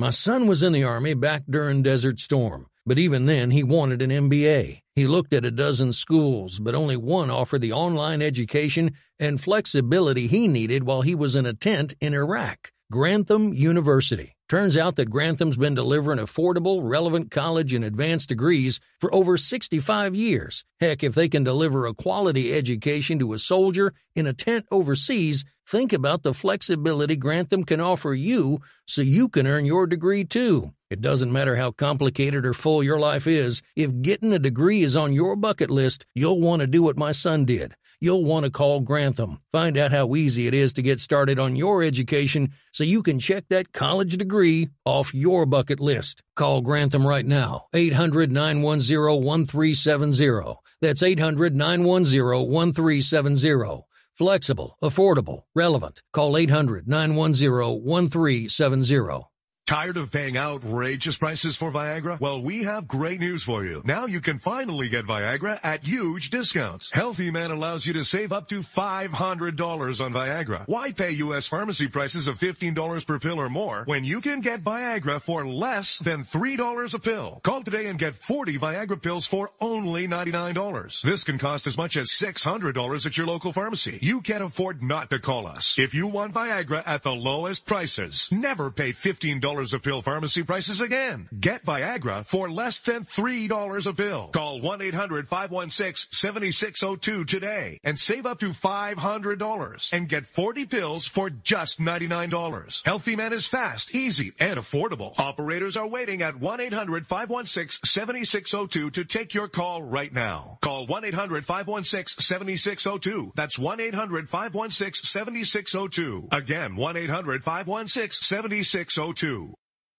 My son was in the Army back during Desert Storm, but even then he wanted an MBA. He looked at a dozen schools, but only one offered the online education and flexibility he needed while he was in a tent in Iraq Grantham University. Turns out that Grantham's been delivering affordable, relevant college and advanced degrees for over 65 years. Heck, if they can deliver a quality education to a soldier in a tent overseas, think about the flexibility Grantham can offer you so you can earn your degree too. It doesn't matter how complicated or full your life is, if getting a degree is on your bucket list, you'll want to do what my son did you'll want to call Grantham. Find out how easy it is to get started on your education so you can check that college degree off your bucket list. Call Grantham right now, 800 910 1370. That's 800 910 1370. Flexible, affordable, relevant. Call 800 910 1370. Tired of paying outrageous prices for Viagra? Well, we have great news for you. Now you can finally get Viagra at huge discounts. Healthy Man allows you to save up to $500 on Viagra. Why pay U.S. pharmacy prices of $15 per pill or more when you can get Viagra for less than $3 a pill? Call today and get 40 Viagra pills for only $99. This can cost as much as $600 at your local pharmacy. You can't afford not to call us. If you want Viagra at the lowest prices, never pay $15 $3 a pill pharmacy prices again. Get Viagra for less than $3 a pill. Call 1-800-516-7602 today and save up to $500 and get 40 pills for just $99. Healthy Man is fast, easy, and affordable. Operators are waiting at 1-800-516-7602 to take your call right now. Call 1-800-516-7602. That's 1-800-516-7602. Again, 1-800-516-7602.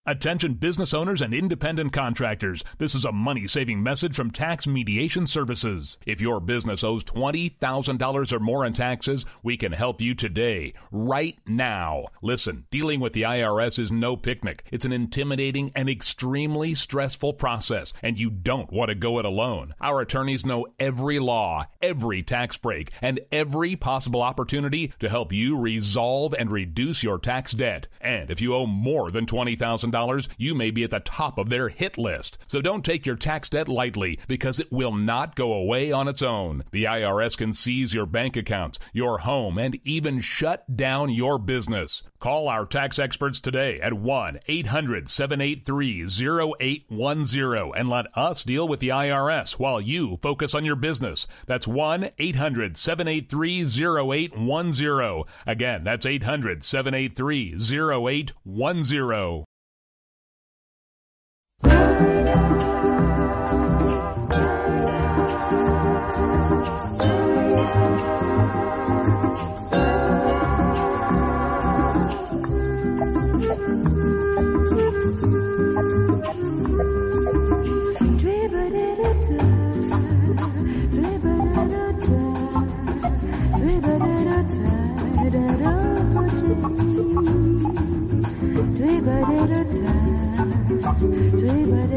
Attention business owners and independent contractors. This is a money saving message from Tax Mediation Services. If your business owes $20,000 or more in taxes, we can help you today, right now. Listen, dealing with the IRS is no picnic. It's an intimidating and extremely stressful process, and you don't want to go it alone. Our attorneys know every law, every tax break, and every possible opportunity to help you resolve and reduce your tax debt. And if you owe more than $20,000, you may be at the top of their hit list. So don't take your tax debt lightly because it will not go away on its own. The IRS can seize your bank accounts, your home, and even shut down your business. Call our tax experts today at 1 800 783 0810 and let us deal with the IRS while you focus on your business. That's 1 800 783 0810. Again, that's 800 783 0810. Thank you.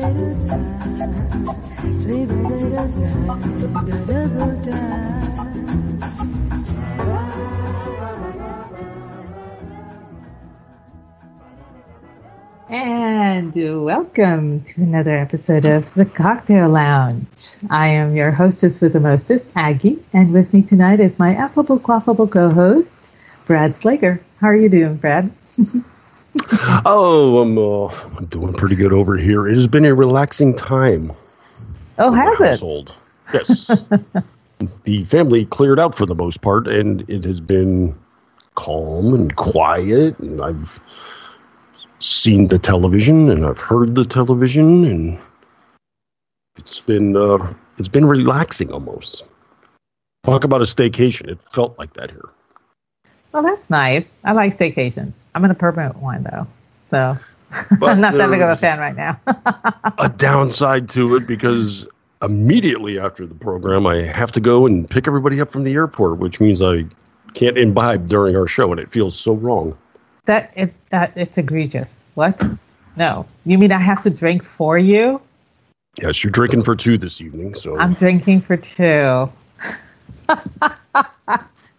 And welcome to another episode of The Cocktail Lounge. I am your hostess with the mostest, Aggie, and with me tonight is my affable, quaffable co-host, Brad Slager. How are you doing, Brad? oh, I'm, uh, I'm doing pretty good over here. It has been a relaxing time. Oh, has it? Household. Yes. the family cleared out for the most part, and it has been calm and quiet. And I've seen the television, and I've heard the television, and it's been uh, it's been relaxing almost. Talk about a staycation. It felt like that here. Well, that's nice. I like staycations. I'm in a permanent one though, so I'm not that big of a fan right now. a downside to it because immediately after the program, I have to go and pick everybody up from the airport, which means I can't imbibe during our show, and it feels so wrong. That it that it's egregious. What? No, you mean I have to drink for you? Yes, you're drinking for two this evening. So I'm drinking for two.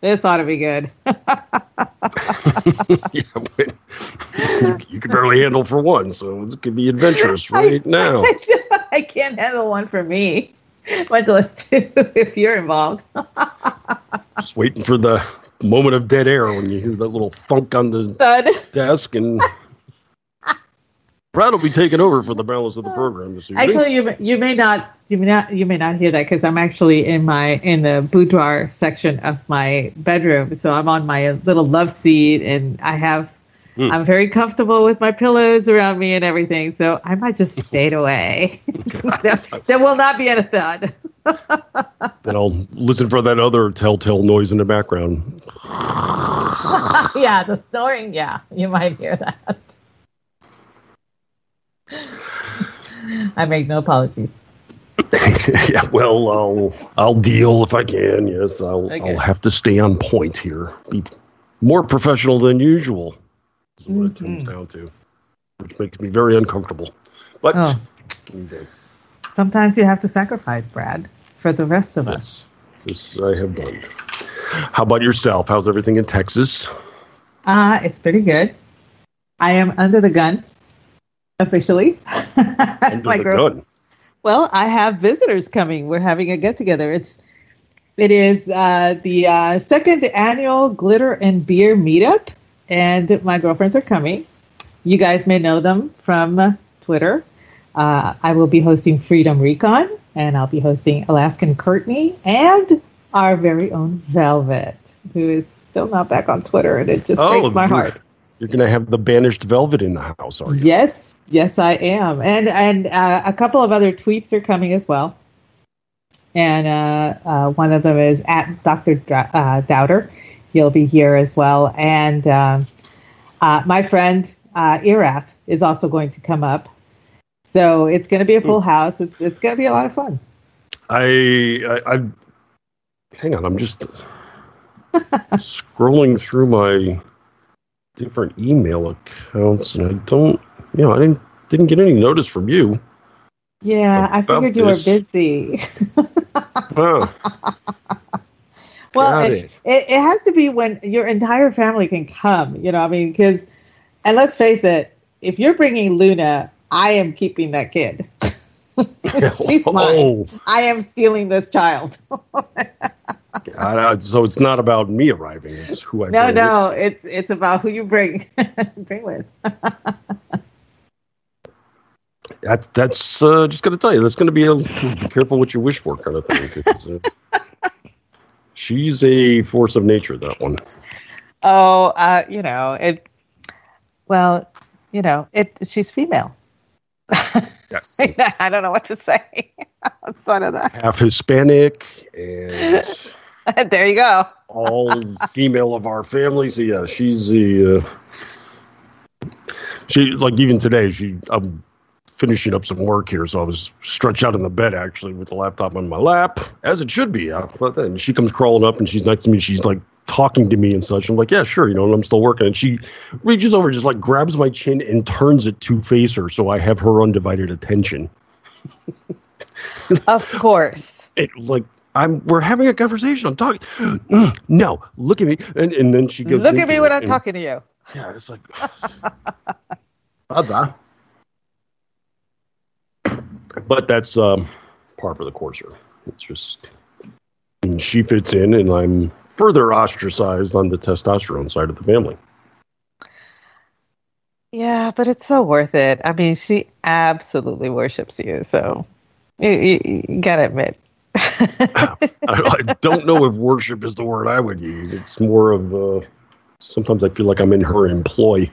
this ought to be good. yeah, you, you can barely handle for one, so it could be adventurous right I, now. I can't handle one for me. Much less two if you're involved. Just waiting for the moment of dead air when you hear that little funk on the Thud. desk and. Brad will be taking over for the balance of the program this evening. Actually, you may- you may not you may not you may not hear that because I'm actually in my in the boudoir section of my bedroom. So I'm on my little love seat, and I have Hmm. I'm very comfortable with my pillows around me and everything. So I might just fade away. there, there will not be any thud. then I'll listen for that other telltale noise in the background. yeah, the snoring. Yeah, you might hear that. I make no apologies. yeah, well, I'll I'll deal if I can. Yes, I'll Okay. I'll have to stay on point here. Be more professional than usual. Is what it comes down to, which makes me very uncomfortable. But Oh. Sometimes you have to sacrifice, Brad, for the rest of us. yes, this I have done. How about yourself? How's everything in Texas? Uh, it's pretty good. I am under the gun, officially. My girl-. Well, I have visitors coming. We're having a get together. It's it is uh, the uh, second annual Glitter and Beer Meetup, and my girlfriends are coming. You guys may know them from Twitter. Uh, I will be hosting Freedom Recon, and I'll be hosting Alaskan Courtney and our very own Velvet, who is still not back on Twitter, and it just Oh, breaks my heart. You're gonna have the banished velvet in the house, are you? Yes, yes, I am, and and uh, a couple of other tweets are coming as well. And uh, uh, one of them is at Dr. Dra- uh, Doubter. He'll be here as well, and um, uh, my friend uh, Irath is also going to come up. So it's going to be a full house. It's it's going to be a lot of fun. I, I, I hang on. I'm just scrolling through my different email accounts, and I don't, you know, I didn't didn't get any notice from you. Yeah, I figured you were busy. Oh, well, it, it. it, it has to be when your entire family can come. You know, I mean, because, and let's face it, if you're bringing Luna, I am keeping that kid. She's oh. mine. Oh, I am stealing this child. I- I- so it's not about me arriving; it's who I. no, bring no, it's it's about who you bring bring with. That's uh, just gonna tell you. That's gonna be a be careful what you wish for kind of thing. uh, she's a force of nature. That one. Oh, uh, you know it. Well, you know it. She's female. Yes. I don't know what to say outside of that. Half Hispanic and. there you go. all female of our family. So yeah, she's the uh, she like even today she I'm finishing up some work here, so I was stretched out in the bed actually with the laptop on my lap, as it should be. But then she comes crawling up and she's next to me. She's like talking to me and such. I'm like, yeah, sure, you know, and I'm still working. And she reaches over, just like grabs my chin and turns it to face her, so I have her undivided attention. Of course. it, like I'm we're having a conversation. I'm talking. No, look at me. And and then she goes. Look at me when I'm and- talking to you. Yeah, it's like. But that's um, par for the course here. It's just and she fits in, and I'm further ostracized on the testosterone side of the family. Yeah, but it's so worth it. I mean, she absolutely worships you. So you, you, you gotta admit. I, I don't know if worship is the word I would use. It's more of uh, sometimes I feel like I'm in her employ.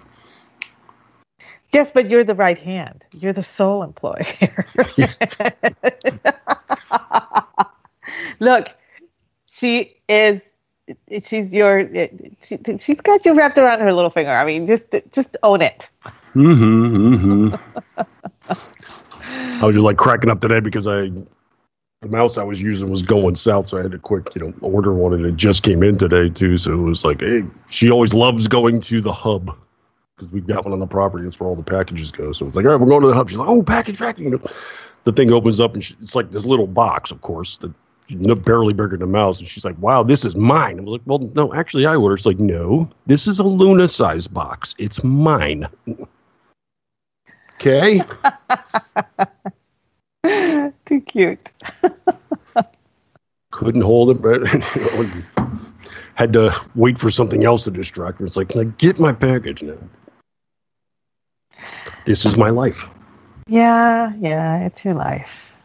Yes, but you're the right hand. You're the sole employer. Look, she is. She's your. She, she's got you wrapped around her little finger. I mean, just just own it. Mm-hmm, mm-hmm. I was just like cracking up today because I the mouse I was using was going south, so I had to quick, you know, order one and it just came in today too. So it was like, hey, she always loves going to the hub because we've got one on the property. That's where all the packages go. So it's like, all right, we're going to the hub. She's like, oh, package, package. You know, the thing opens up and she, it's like this little box, of course, that barely bigger than a mouse. And she's like, wow, this is mine. I was like, well, no, actually, I ordered. It's like, no, this is a Luna size box. It's mine. Okay. Too cute. Couldn't hold it, but had to wait for something else to distract her. It's like, can I get my package now? This is my life. Yeah, yeah, it's your life.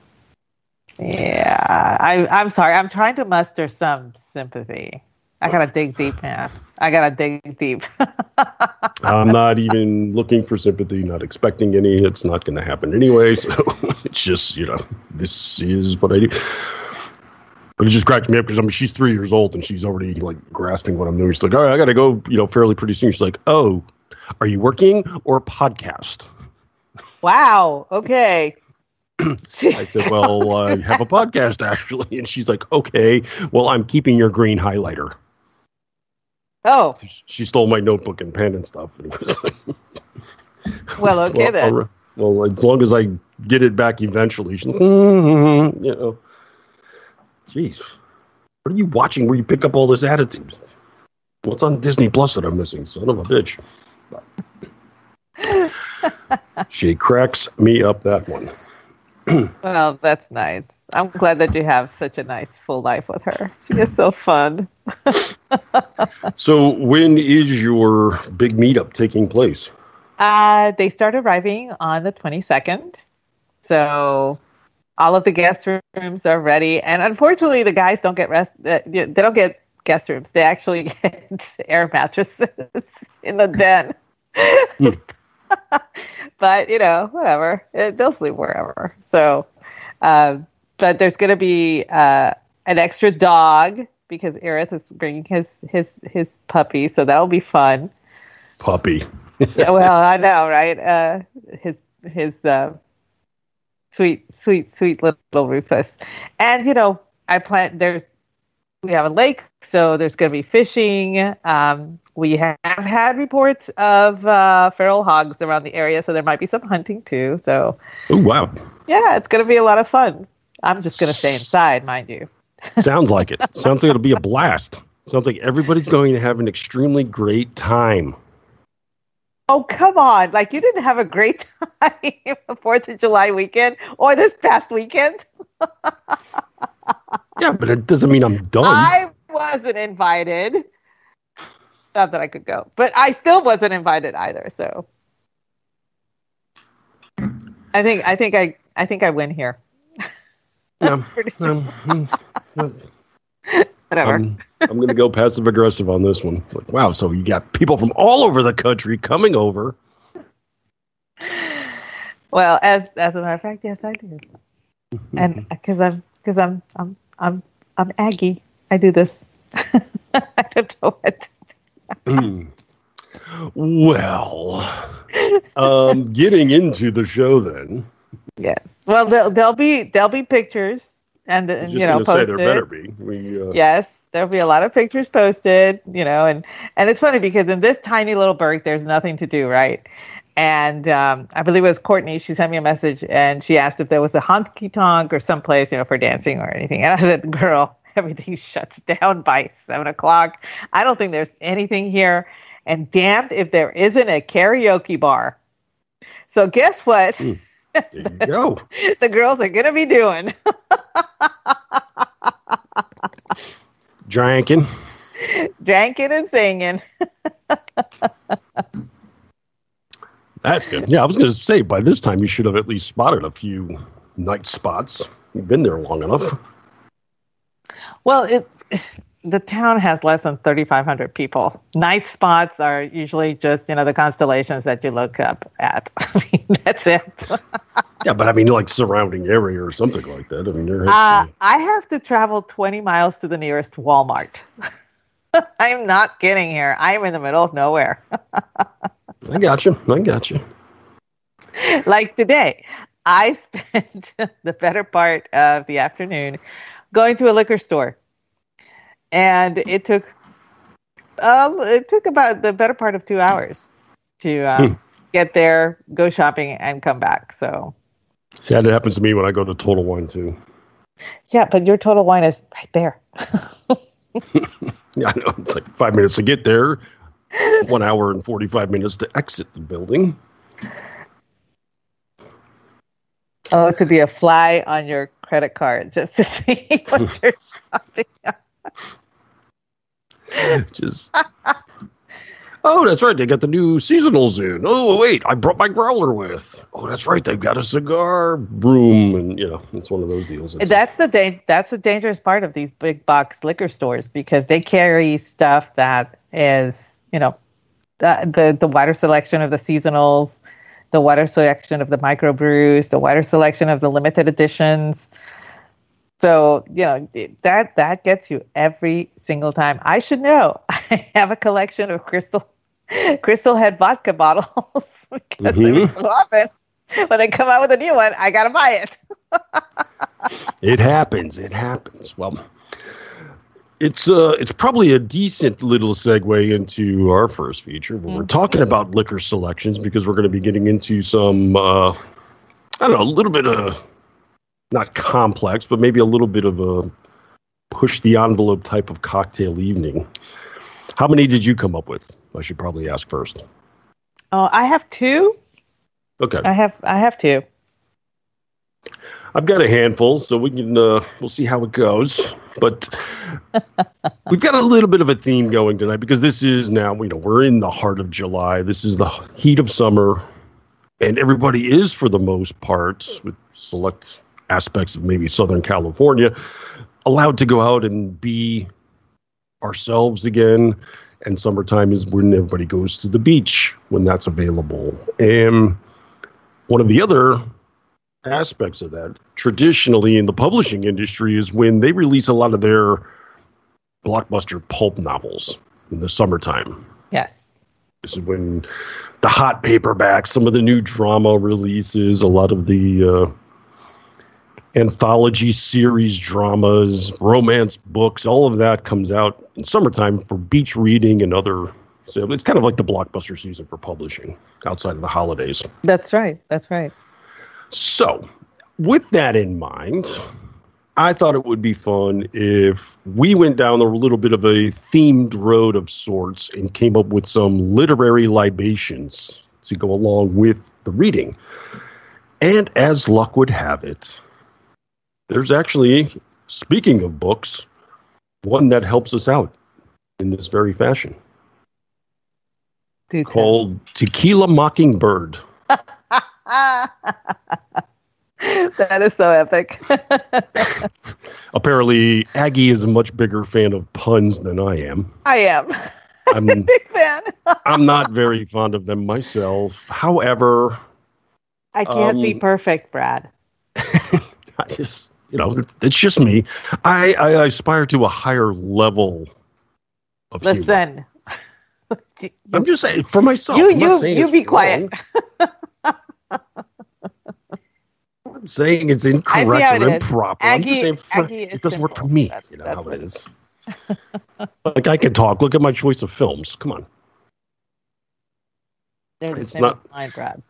Yeah, I, I'm sorry. I'm trying to muster some sympathy. I gotta dig deep, man. I gotta dig deep. I'm not even looking for sympathy, not expecting any. It's not going to happen anyway. So it's just, you know, this is what I do. But it just cracks me up because I mean, she's three years old and she's already like grasping what I'm doing. She's like, all right, I got to go, you know, fairly pretty soon. She's like, oh, are you working or podcast? Wow. Okay. I said, well, I have a podcast actually. And she's like, okay, well, I'm keeping your green highlighter. Oh. She stole my notebook and pen and stuff. And it was like, well, okay well, then. I'll, well, as long as I get it back eventually. She's like, mm-hmm, you know. Jeez. What are you watching where you pick up all this attitude? What's on Disney Plus that I'm missing? Son of a bitch. she cracks me up that one. well, that's nice. I'm glad that you have such a nice full life with her. She is so fun. so, when is your big meetup taking place? Uh, they start arriving on the 22nd. So, all of the guest rooms are ready, and unfortunately, the guys don't get rest. Uh, they don't get guest rooms. They actually get air mattresses in the den. Hmm. but you know, whatever. It, they'll sleep wherever. So, uh, but there's going to be uh, an extra dog because Aerith is bringing his his his puppy, so that'll be fun. Puppy. yeah, well, I know, right? Uh, his his uh, sweet, sweet, sweet little Rufus, and you know, I plan. There's we have a lake, so there's going to be fishing. Um, we have had reports of uh, feral hogs around the area, so there might be some hunting too. So, oh wow, yeah, it's going to be a lot of fun. I'm just going to stay inside, mind you. Sounds like it. Sounds like it'll be a blast. Sounds like everybody's going to have an extremely great time. Oh come on! Like you didn't have a great time Fourth of July weekend or this past weekend. yeah, but it doesn't mean I'm done. I wasn't invited. Not that I could go, but I still wasn't invited either. So I think I think I I think I win here. Yeah. um, hmm, hmm. Whatever. I'm, I'm going to go passive aggressive on this one. Like, wow, so you got people from all over the country coming over. Well, as as a matter of fact, yes, I do. Mm-hmm. and uh, because I'm because I'm I'm I'm I'm Aggie, I do this. I don't know what. To do. well, um, getting into the show then. Yes. Well, there'll, there'll be there'll be pictures and, and you know posted. there better be. We, uh... Yes, there'll be a lot of pictures posted. You know, and and it's funny because in this tiny little burg, there's nothing to do, right? And um, I believe it was Courtney. She sent me a message and she asked if there was a honky tonk or someplace, you know, for dancing or anything. And I said, "Girl, everything shuts down by seven o'clock. I don't think there's anything here. And damned if there isn't a karaoke bar. So guess what? Mm, there you go. the girls are gonna be doing. Drinking. Drinking and singing. That's good. Yeah, I was going to say by this time you should have at least spotted a few night spots. You've been there long enough. Well, it the town has less than 3,500 people. Night spots are usually just, you know, the constellations that you look up at. I mean, that's it. yeah, but I mean, like surrounding area or something like that. I mean, there uh, I have to travel 20 miles to the nearest Walmart. I'm not kidding here. I'm in the middle of nowhere. I got you. I got you. Like today, I spent the better part of the afternoon going to a liquor store and it took uh, it took about the better part of two hours to um, hmm. get there, go shopping, and come back. So yeah, that happens to me when I go to Total Wine too. Yeah, but your total wine is right there. Yeah, I know. It's like five minutes to get there, one hour and 45 minutes to exit the building. oh, to be a fly on your credit card just to see what you're shopping. Just. Oh, that's right. They got the new seasonals in. Oh, wait, I brought my growler with. Oh, that's right. They've got a cigar room, and you know, it's one of those deals. It's- That's the da- that's the dangerous part of these big box liquor stores because they carry stuff that is, you know, the the, the wider selection of the seasonals, the wider selection of the microbrews, the wider selection of the limited editions. So you know that that gets you every single time. I should know. I have a collection of crystal crystal head vodka bottles because Mhm. every so often when they come out with a new one, I gotta buy it. It happens. It happens. Well, it's uh, it's probably a decent little segue into our first feature. Where We're talking about liquor selections because we're going to be getting into some, uh, I don't know, a little bit of not complex, but maybe a little bit of a push the envelope type of cocktail evening. How many did you come up with? I should probably ask first. Oh, I have two. Okay. I have I have two. I've got a handful, so we can uh, we'll see how it goes. But we've got a little bit of a theme going tonight because this is now you know we're in the heart of July. This is the heat of summer, and everybody is for the most part, with select aspects of maybe Southern California, allowed to go out and be ourselves again. And summertime is when everybody goes to the beach when that's available. And one of the other aspects of that traditionally in the publishing industry is when they release a lot of their blockbuster pulp novels in the summertime. Yes. This is when the hot paperbacks, some of the new drama releases, a lot of the uh, anthology series dramas, romance books, all of that comes out in summertime for beach reading and other. So it's kind of like the blockbuster season for publishing outside of the holidays. That's right. That's right. So, with that in mind, I thought it would be fun if we went down a little bit of a themed road of sorts and came up with some literary libations to go along with the reading. And as luck would have it, there's actually, speaking of books, one that helps us out in this very fashion called Tequila Mockingbird. that is so epic. Apparently, Aggie is a much bigger fan of puns than I am. I am I'm a big fan. I'm not very fond of them myself. However, I can't be Um, perfect, Brad. I just you know it's, it's just me. I, I aspire to a higher level of humor. Listen. I'm just saying for myself. You I'm you you be quiet. I'm saying it's incorrect or it improper. I'm Aggie- just saying Aggie it doesn't work for me. That's- you know how it it is. like I can talk. Look at my choice of films. Come on. They're the It's same not- as mine, Brad.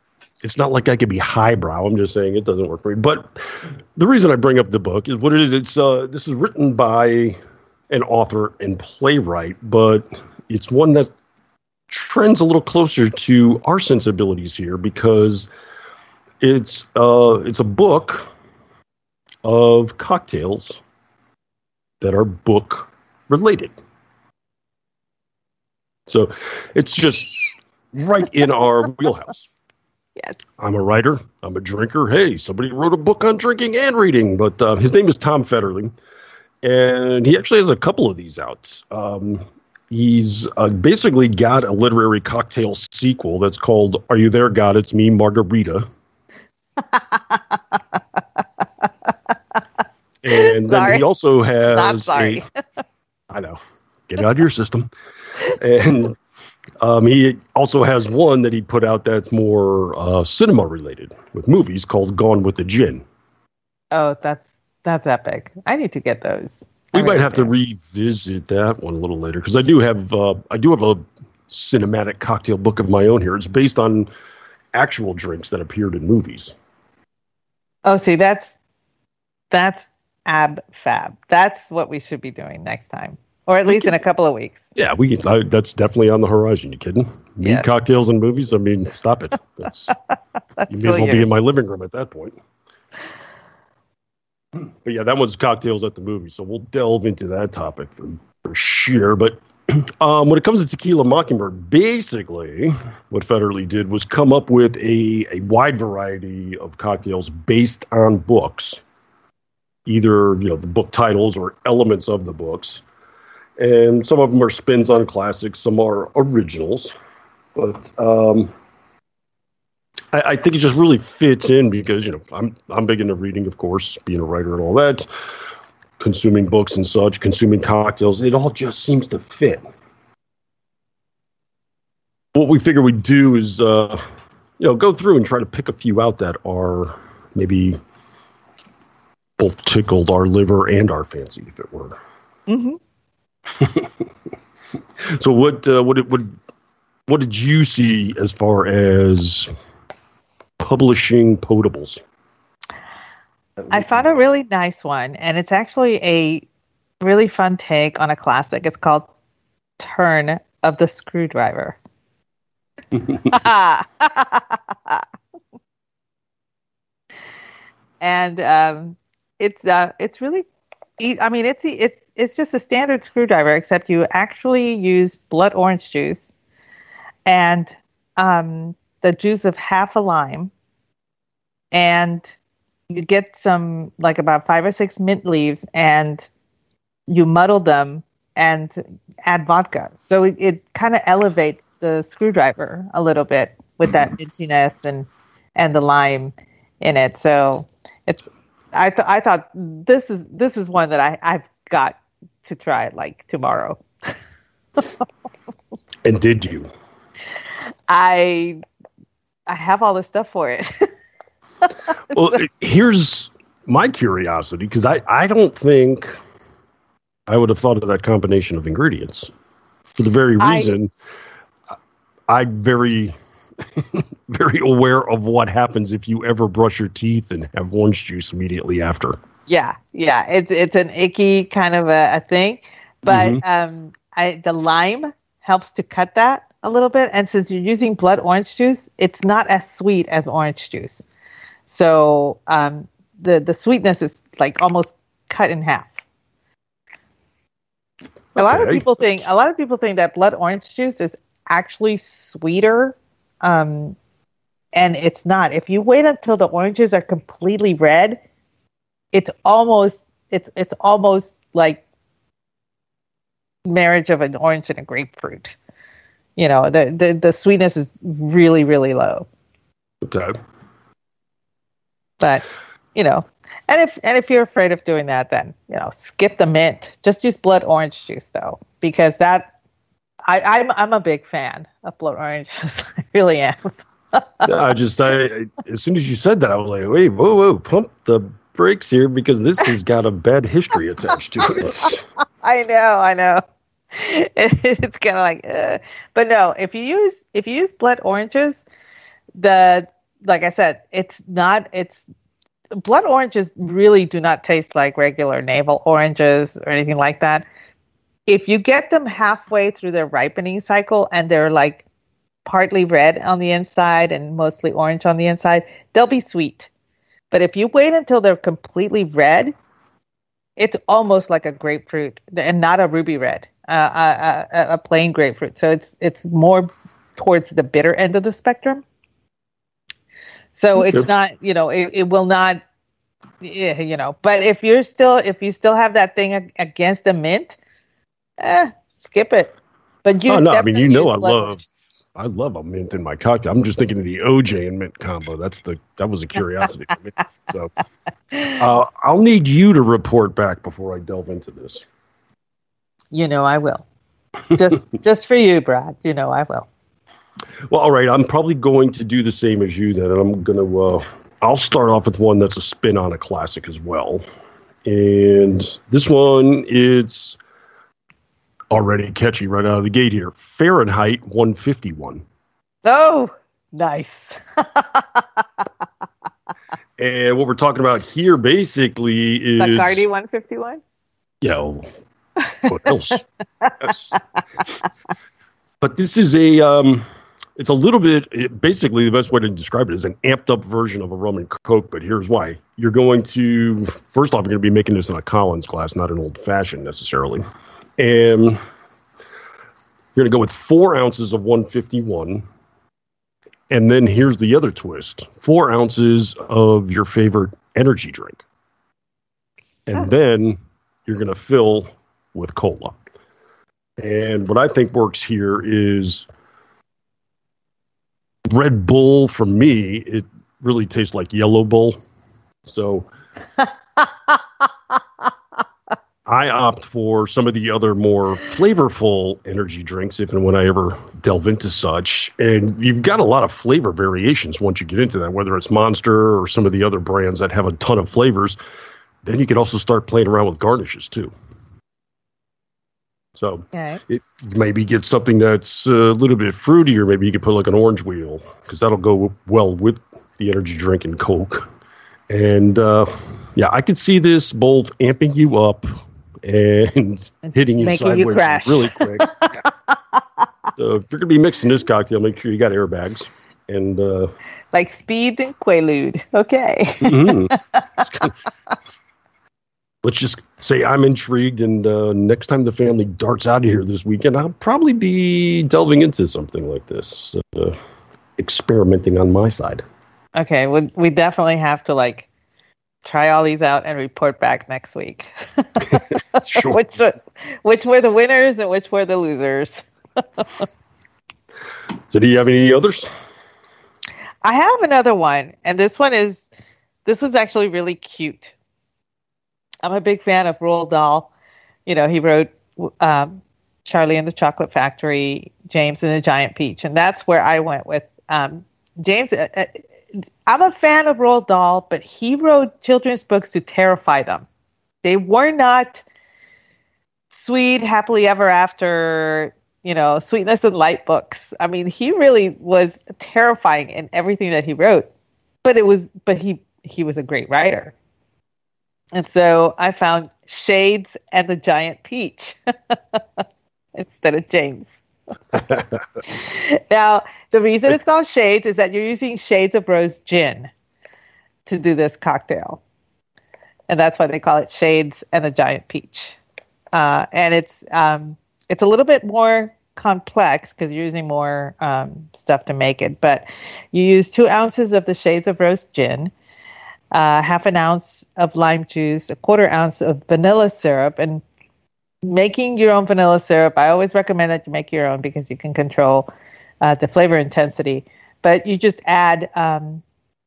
it's not like I could be highbrow. I'm just saying it doesn't work for me. But the reason I bring up the book is what it is. It's uh, this is written by an author and playwright, but it's one that trends a little closer to our sensibilities here because it's uh, it's a book of cocktails that are book related. So it's just right in our wheelhouse. Yes. I'm a writer. I'm a drinker. Hey, somebody wrote a book on drinking and reading, but uh, his name is Tom Federling, and he actually has a couple of these out. Um, he's uh, basically got a literary cocktail sequel that's called "Are You There, God? It's Me, Margarita." and then Sorry. he also has a- sorry. I know. Get it out of your system. And um, he also has one that he put out that's more uh, cinema related with movies called Gone with the Gin. Oh, that's that's epic. I need to get those. We I might really have to revisit that one a little later because I do have uh, I do have a cinematic cocktail book of my own here. It's based on actual drinks that appeared in movies. Oh, see, that's that's ab fab. That's what we should be doing next time, or at least in a couple of weeks. Yeah, we can, I, that's definitely on the horizon. You kidding? Meat Yes. cocktails and movies. I mean, stop it. That's you may as well be in my living room at that point. But yeah, that one's cocktails at the movie, so we'll delve into that topic for, for sure. But um, when it comes to Tequila Mockingbird, basically what Federle did was come up with a, a wide variety of cocktails based on books, either you know the book titles or elements of the books, and some of them are spins on classics, some are originals, but um, I, I think it just really fits in because you know I'm I'm big into reading, of course, being a writer and all that, consuming books and such, consuming cocktails. It all just seems to fit. What we figure we'd do is, uh, you know, go through and try to pick a few out that are maybe both tickled our liver and our fancy, if it were. hmm So what uh, what what what did you see as far as publishing potables? I found a really nice one, and it's actually a really fun take on a classic. It's called Turn of the Screwdriver. and um, it's uh, it's really, e- I mean, it's it's it's just a standard screwdriver, except you actually use blood orange juice and um, the juice of half a lime, and you get some like about five or six mint leaves and you muddle them and add vodka. So it, it kind of elevates the screwdriver a little bit with that mm-hmm. mintiness and and the lime in it. So it's I th- I thought this is this is one that I I've got to try like tomorrow. And did you? I I have all the stuff for it. Well, here's my curiosity because I I don't think I would have thought of that combination of ingredients for the very reason I, am very very aware of what happens if you ever brush your teeth and have orange juice immediately after. Yeah, yeah, it's it's an icky kind of a, a thing, but Mhm. um, I the lime helps to cut that a little bit, and since you're using blood orange juice, it's not as sweet as orange juice, so um, the the sweetness is like almost cut in half. A lot of people think a lot of people think that blood orange juice is actually sweeter, um, and it's not. If you wait until the oranges are completely red, it's almost it's it's almost like marriage of an orange and a grapefruit. You know, the the, the sweetness is really really low. Okay. But you know, and if and if you're afraid of doing that, then you know, skip the mint. Just use blood orange juice though, because that I, I'm I'm a big fan of blood orange juice. I really am. I just I, I as soon as you said that I was like, wait, whoa, whoa, pump the brakes here because this has got a bad history attached to it. I know, I know. It's kind of like, uh. but no. If you use if you use blood oranges, the like I said, it's not. It's blood oranges really do not taste like regular navel oranges or anything like that. If you get them halfway through their ripening cycle and they're like partly red on the inside and mostly orange on the inside, they'll be sweet. But if you wait until they're completely red, it's almost like a grapefruit and not a ruby red, uh, a, a, a plain grapefruit. So it's it's more towards the bitter end of the spectrum. So Okay. it's not, you know, it, it will not, you know. But if you're still, if you still have that thing against the mint, eh, skip it. But you, Oh, no, I mean, you know I love- I love a mint in my cocktail. I'm just thinking of the OJ and mint combo. That's the that was a curiosity for me. So uh, I'll need you to report back before I delve into this. You know, I will. Just, just for you, Brad. You know, I will. Well, all right. I'm probably going to do the same as you then. and I'm going to, uh, I'll start off with one that's a spin on a classic as well. And this one, it's already catchy right out of the gate here Fahrenheit 151. Oh, nice. And what we're talking about here basically is Bacardi 151. Yeah. What else? yes. But this is a um, it's a little bit it, basically the best way to describe it is an amped up version of a rum and coke. But here's why: you're going to first off, you're going to be making this in a Collins glass, not an old fashioned necessarily, and you're going to go with four ounces of 151 and then here's the other twist four ounces of your favorite energy drink. And oh. then you're going to fill with cola. And what I think works here is Red Bull for me, it really tastes like Yellow Bull. So I opt for some of the other more flavorful energy drinks if and when I ever delve into such. And you've got a lot of flavor variations once you get into that, whether it's Monster or some of the other brands that have a ton of flavors. Then you can also start playing around with garnishes too. So okay. it maybe get something that's a little bit fruity, or maybe you could put like an orange wheel because that'll go well with the energy drink and Coke. And uh, yeah, I could see this both amping you up and hitting you Making sideways you crash. really quick. so if you're gonna be mixing this cocktail, make sure you got airbags and uh, like speed and quaalude. Okay. mm-hmm. Let's just say I'm intrigued, and uh, next time the family darts out of here this weekend, I'll probably be delving into something like this, uh, experimenting on my side. Okay, we we definitely have to like try all these out and report back next week. sure. which which were the winners and which were the losers. so, do you have any others? I have another one, and this one is this was actually really cute. I'm a big fan of Roald Dahl. You know, he wrote um, Charlie and the Chocolate Factory, James and the Giant Peach, and that's where I went with um, James. Uh, uh I'm a fan of Roald Dahl, but he wrote children's books to terrify them. They were not sweet, happily ever after, you know, sweetness and light books. I mean, he really was terrifying in everything that he wrote. But it was, but he he was a great writer. And so I found Shades and the Giant Peach instead of James. now, the reason it's called Shades is that you're using shades of rose gin to do this cocktail. And that's why they call it Shades and the Giant Peach. Uh, and it's um, it's a little bit more complex because you're using more um, stuff to make it. But you use two ounces of the Shades of Rose gin, uh, half an ounce of lime juice, a quarter ounce of vanilla syrup, and making your own vanilla syrup, I always recommend that you make your own because you can control uh, the flavor intensity. But you just add um,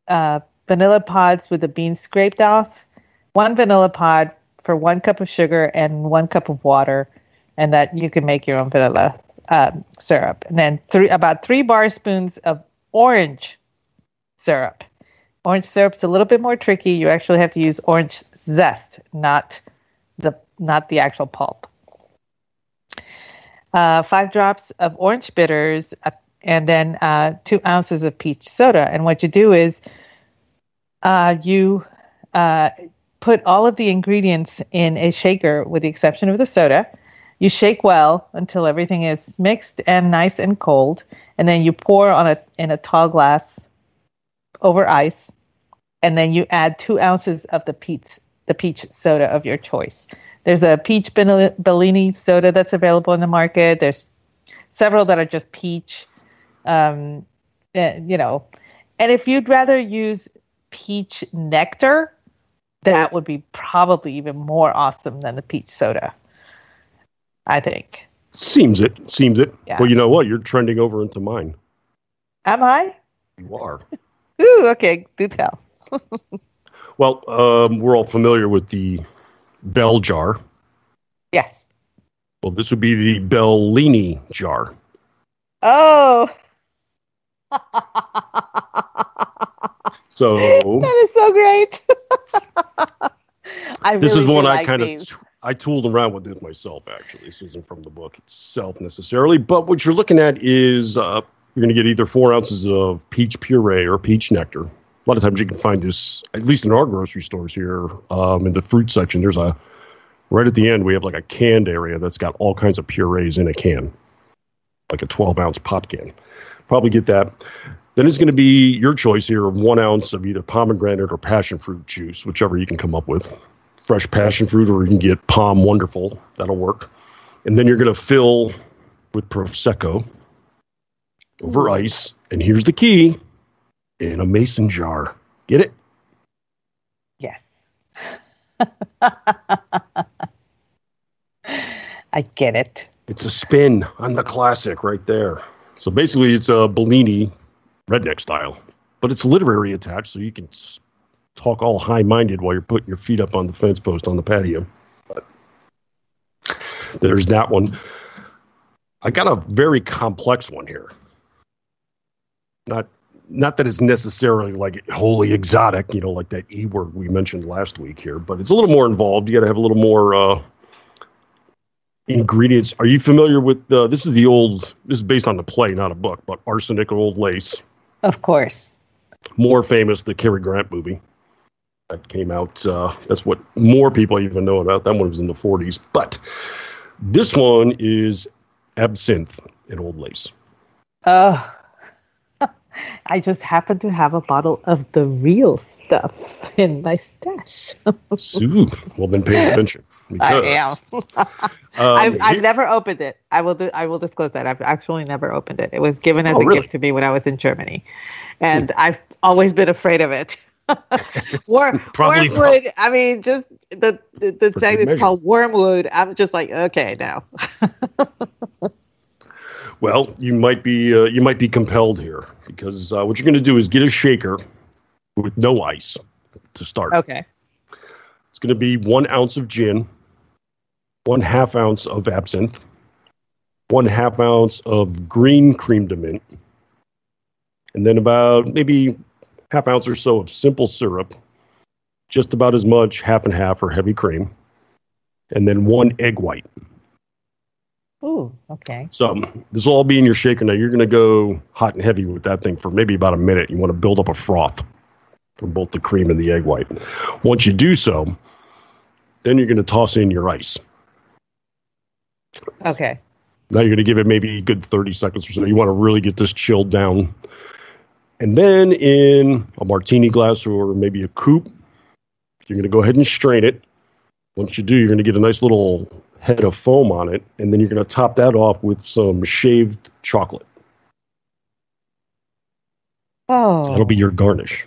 uh, vanilla pods with the beans scraped off, one vanilla pod for one cup of sugar and one cup of water, and that you can make your own vanilla um, syrup. And then three about three bar spoons of orange syrup. Orange syrup's a little bit more tricky. You actually have to use orange zest, not the not the actual pulp. Uh, five drops of orange bitters, uh, and then uh, two ounces of peach soda. And what you do is uh, you uh, put all of the ingredients in a shaker, with the exception of the soda. You shake well until everything is mixed and nice and cold, and then you pour on a in a tall glass over ice, and then you add two ounces of the peach the peach soda of your choice. There's a peach Bellini soda that's available in the market. There's several that are just peach. Um, eh, you know, and if you'd rather use peach nectar, that would be probably even more awesome than the peach soda. I think. Seems it. Seems it. Yeah. Well, you know what? You're trending over into mine. Am I? You are. Ooh, okay. Do tell. well, um, we're all familiar with the bell jar. Yes. Well, this would be the Bellini jar. Oh. so that is so great. I this really is one I kind of I tooled around with this myself. Actually, this isn't from the book itself necessarily, but what you're looking at is uh, you're going to get either four ounces of peach puree or peach nectar, lot of times you can find this, at least in our grocery stores here, um, in the fruit section. There's a right at the end we have like a canned area that's got all kinds of purees in a can, like a 12 ounce pop can. Probably get that. Then it's going to be your choice here of one ounce of either pomegranate or passion fruit juice, whichever you can come up with. Fresh passion fruit, or you can get POM Wonderful. That'll work. And then you're going to fill with Prosecco over ice. And here's the key in a mason jar. Get it? Yes. I get it. It's a spin on the classic right there. So basically, it's a Bellini redneck style, but it's literary attached, so you can talk all high minded while you're putting your feet up on the fence post on the patio. But there's that one. I got a very complex one here. Not not that it's necessarily like wholly exotic, you know, like that E word we mentioned last week here, but it's a little more involved. You got to have a little more uh, ingredients. Are you familiar with uh, this? Is the old? This is based on the play, not a book, but Arsenic and Old Lace. Of course. More famous, the Cary Grant movie that came out. Uh, that's what more people even know about. That one was in the 40s, but this one is absinthe and Old Lace. Oh. I just happen to have a bottle of the real stuff in my stash. Ooh, well, then pay attention. I am. um, I've, I've never opened it. I will. I will disclose that I've actually never opened it. It was given as Oh, a really? gift to me when I was in Germany, and I've always been afraid of it. Wor- Probably- wormwood. I mean, just the the, the it's measure. called wormwood. I'm just like, okay, now. Well, you might be uh, you might be compelled here because uh, what you're going to do is get a shaker with no ice to start. okay. It's going to be one ounce of gin, one half ounce of absinthe, one half ounce of green crème de menthe, and then about maybe half ounce or so of simple syrup, just about as much half and half or heavy cream, and then one egg white. Ooh. Okay. So this will all be in your shaker. Now you're going to go hot and heavy with that thing for maybe about a minute. You want to build up a froth from both the cream and the egg white. Once you do so, then you're going to toss in your ice. Okay. Now you're going to give it maybe a good 30 seconds or so. You want to really get this chilled down. And then in a martini glass or maybe a coupe, you're going to go ahead and strain it. Once you do, you're going to get a nice little head of foam on it. And then you're going to top that off with some shaved chocolate. Oh. That'll be your garnish.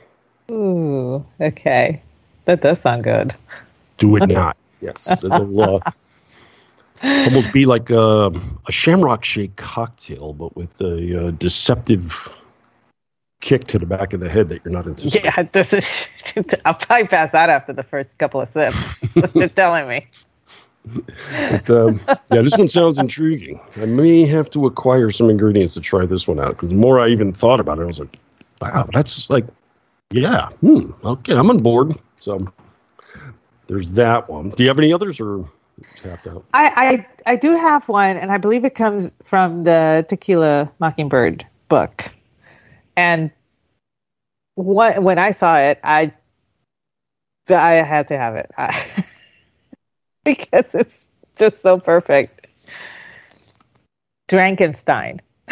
Ooh. Okay. That does sound good. Do it not. Yes. It'll uh, almost be like a, a shamrock shake cocktail, but with a uh, deceptive kick to the back of the head that you're not anticipating. Yeah, this is. I'll probably pass out after the first couple of sips. They're telling me. But, um, yeah, this one sounds intriguing. I may have to acquire some ingredients to try this one out because the more I even thought about it, I was like, wow, that's like, yeah, hmm, okay, I'm on board. So there's that one. Do you have any others or tapped out? I, I I do have one, and I believe it comes from the Tequila Mockingbird book. And what, when I saw it, I I had to have it I, because it's just so perfect. Drankenstein.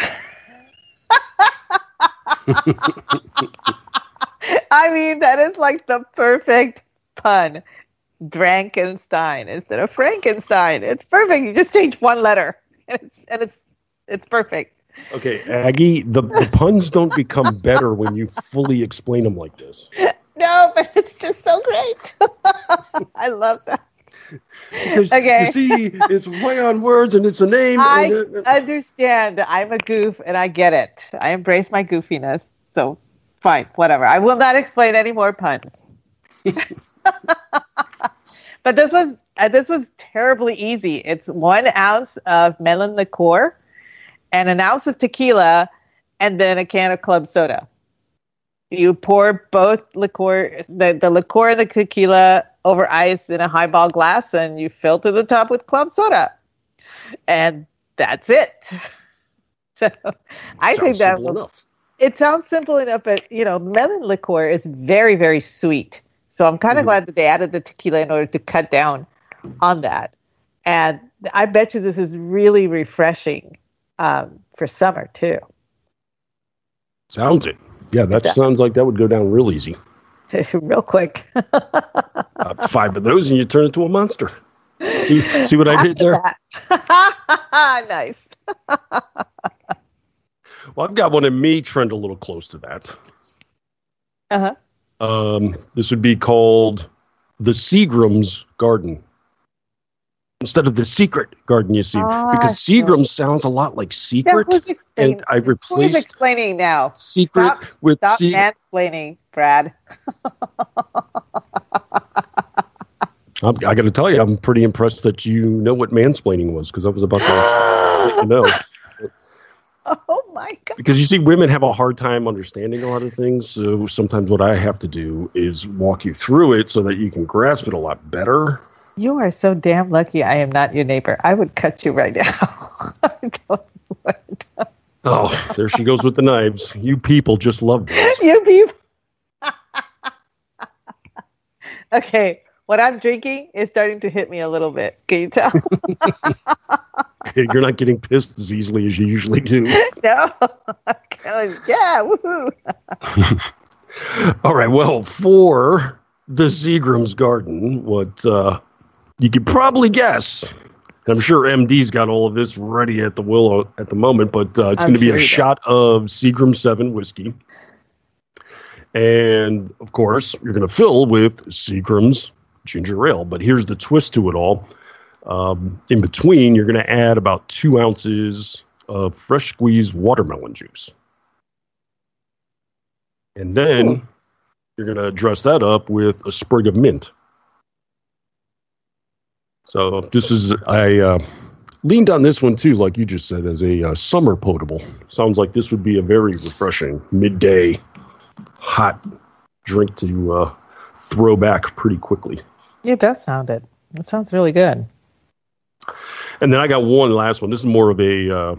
I mean, that is like the perfect pun. Drankenstein instead of Frankenstein. It's perfect. You just change one letter, and it's and it's it's perfect. Okay, Aggie, the, the puns don't become better when you fully explain them like this. No, but it's just so great. I love that. Because Okay. you see, it's play on words and it's a name. I and, uh, understand. I'm a goof, and I get it. I embrace my goofiness. So fine, whatever. I will not explain any more puns. but this was uh, this was terribly easy. It's one ounce of melon liqueur, and an ounce of tequila, and then a can of club soda. You pour both liqueur, the, the liqueur and the tequila over ice in a highball glass, and you fill to the top with club soda, and that's it. So I think that will, enough. it sounds simple enough, but you know, melon liqueur is very, very sweet. So I'm kind of mm-hmm. glad that they added the tequila in order to cut down on that. And I bet you this is really refreshing um, for summer too. Sounds it. Yeah, that yeah. sounds like that would go down real easy. real quick. uh, five of those and you turn into a monster. See, see what I did there? nice. well, I've got one in me trend a little close to that. Uh huh. Um, this would be called the Seagram's Garden instead of the secret garden you see ah, because Seagram sounds a lot like secret and i replaced who's explaining now secret stop, with stop se- mansplaining brad I'm, i got to tell you i'm pretty impressed that you know what mansplaining was because i was about to you know Oh my god! Because you see, women have a hard time understanding a lot of things. So sometimes what I have to do is walk you through it so that you can grasp it a lot better. You are so damn lucky I am not your neighbor. I would cut you right now. oh, there she goes with the knives. You people just love those. You people. Okay, what I'm drinking is starting to hit me a little bit. Can you tell? You're not getting pissed as easily as you usually do. No. yeah, woohoo. All right, well, for the Seagram's Garden, what uh, you could probably guess. I'm sure MD's got all of this ready at the willow at the moment, but uh, it's going to be sure a shot of Seagram 7 whiskey. And of course, you're going to fill with Seagram's ginger ale. But here's the twist to it all. Um, in between, you're going to add about two ounces of fresh squeezed watermelon juice. And then you're going to dress that up with a sprig of mint. So this is I uh, leaned on this one too, like you just said, as a uh, summer potable. Sounds like this would be a very refreshing midday hot drink to uh, throw back pretty quickly. It does sound it. It sounds really good. And then I got one last one. This is more of a uh,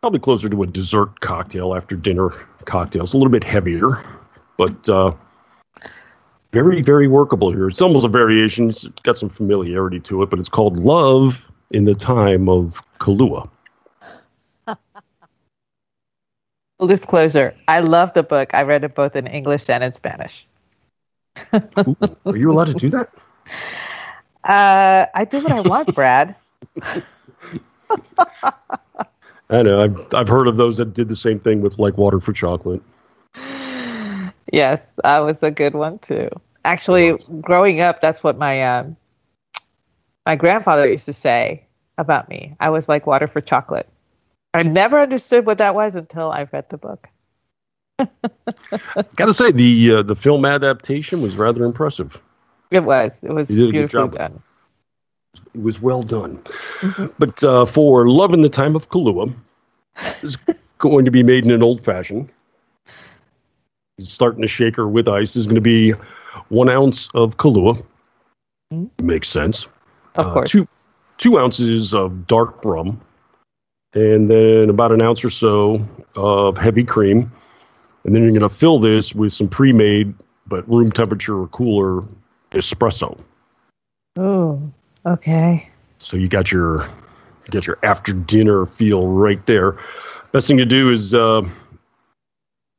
probably closer to a dessert cocktail after dinner cocktail. It's a little bit heavier, but uh, very, very workable here. It's almost a variation. It's got some familiarity to it, but it's called Love in the Time of Kahlua. Full disclosure, I love the book. I read it both in English and in Spanish. Ooh, are you allowed to do that? Uh, I do what I want, Brad. I know. I've I've heard of those that did the same thing with like water for chocolate. Yes, that was a good one too. Actually, growing up, that's what my um, my grandfather used to say about me. I was like water for chocolate. I never understood what that was until I read the book. Got to say the uh, the film adaptation was rather impressive. It was. It was beautifully done. It was well done. Mm-hmm. But uh, for Love in the Time of Kahlua, is going to be made in an old fashioned starting a shaker with ice is going to be one ounce of Kahlua. Mm-hmm. Makes sense. Of uh, course. Two, two ounces of dark rum, and then about an ounce or so of heavy cream. And then you're going to fill this with some pre made, but room temperature or cooler espresso. Oh, okay. So you got your get your after dinner feel right there. Best thing to do is uh,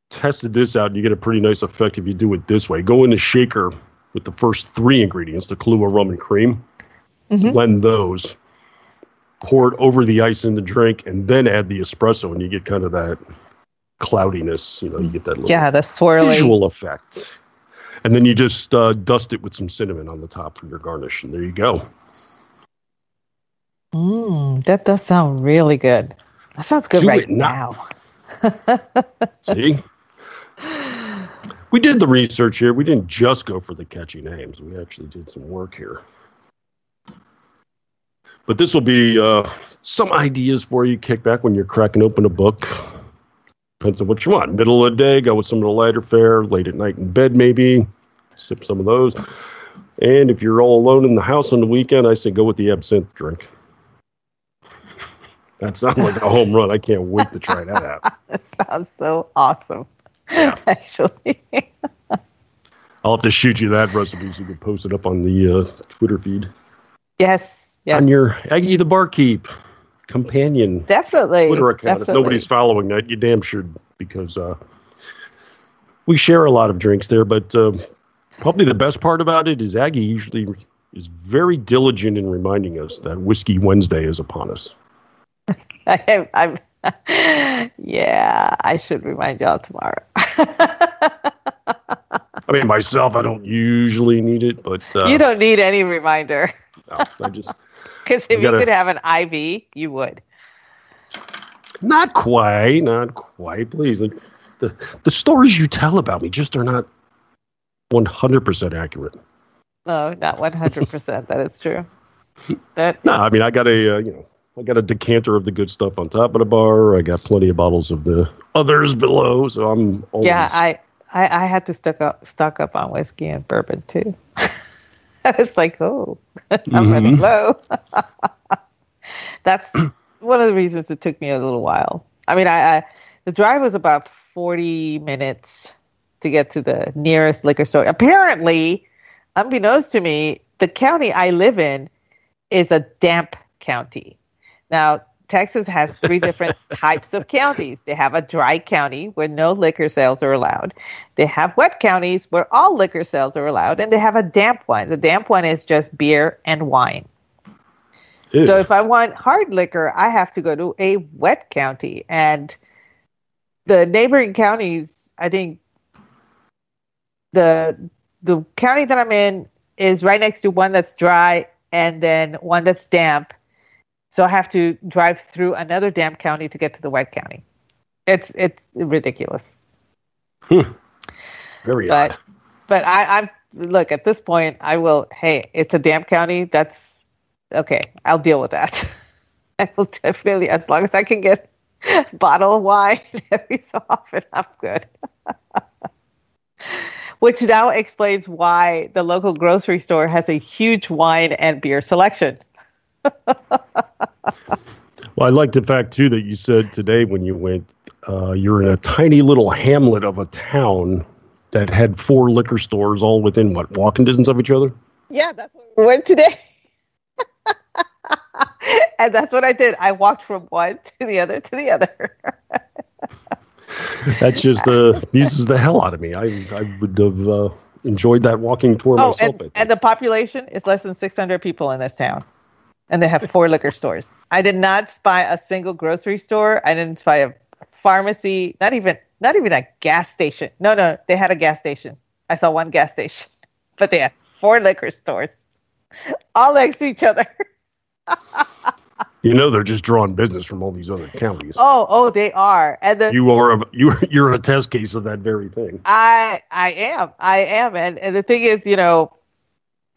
tested this out, and you get a pretty nice effect if you do it this way. Go in the shaker with the first three ingredients, the Kahlua rum and cream. Mm-hmm. Blend those. Pour it over the ice in the drink, and then add the espresso, and you get kind of that cloudiness. You know, you get that little yeah, the swirly visual effect. And then you just uh, dust it with some cinnamon on the top for your garnish, and there you go. Mmm, that does sound really good. That sounds good Do right now. See? we did the research here. We didn't just go for the catchy names. We actually did some work here. But this will be uh, some ideas for you kick back when you're cracking open a book. Depends on what you want. Middle of the day, go with some of the lighter fare. Late at night in bed, maybe. Sip some of those. And if you're all alone in the house on the weekend, I say go with the absinthe drink. That sounds like a home run. I can't wait to try that out. that sounds so awesome. Yeah. Actually. I'll have to shoot you that recipe so you can post it up on the uh, Twitter feed. Yes. Yes. On your Aggie the Barkeep companion definitely. Twitter account. Definitely. If nobody's following that, you damn should because uh, we share a lot of drinks there. But uh, probably the best part about it is Aggie usually is very diligent in reminding us that Whiskey Wednesday is upon us. I am, I'm, yeah, I should remind y'all tomorrow. I mean, myself, I don't usually need it, but uh, you don't need any reminder. no, I just Because if gotta- you could have an IV, you would. not quite, not quite. Please, like the the stories you tell about me just are not one hundred percent accurate. No, not 100%. that is true. That No, is- I mean, I got a uh, you know, I got a decanter of the good stuff on top of the bar. I got plenty of bottles of the others below, so I'm always, yeah, I, I, I had to stock up, stock up on whiskey and bourbon too. I was like, oh, I'm running mm-hmm. low. That's one of the reasons it took me a little while. I mean, I, I the drive was about 40 minutes to get to the nearest liquor store. Apparently, unbeknownst to me, the county I live in is a damp county. Now, Texas has three different types of counties. They have a dry county where no liquor sales are allowed. They have wet counties where all liquor sales are allowed, and they have a damp one. The damp one is just beer and wine. Ew. So if I want hard liquor, I have to go to a wet county. And the neighboring counties, I think the the county that I'm in is right next to one that's dry and then one that's damp. So I have to drive through another damp county to get to the wet county. It's it's ridiculous. very But odd. but I, I'm look at this point. I will. Hey, it's a damp county. That's okay. I'll deal with that. I will definitely, as long as I can get a bottle of wine every so often, I'm good. Which now explains why the local grocery store has a huge wine and beer selection. Well, I like the fact too that you said today when you went, uh, you're in a tiny little hamlet of a town that had four liquor stores all within what walking distance of each other. Yeah, that's what we went today. and that's what I did. I walked from one to the other to the other. That just uh, amuses the hell out of me. I I would have uh, enjoyed that walking tour Oh, myself. And, and the population is less than 600 people in this town. And they have four liquor stores. I did not spy a single grocery store. I didn't spy a pharmacy, not even not even a gas station. No, no, they had a gas station. I saw one gas station. But they had four liquor stores. All next to each other. you know they're just drawing business from all these other counties. Oh, oh, they are. And the You are a, you you're a test case of that very thing. I I am. I am. And, and the thing is, you know,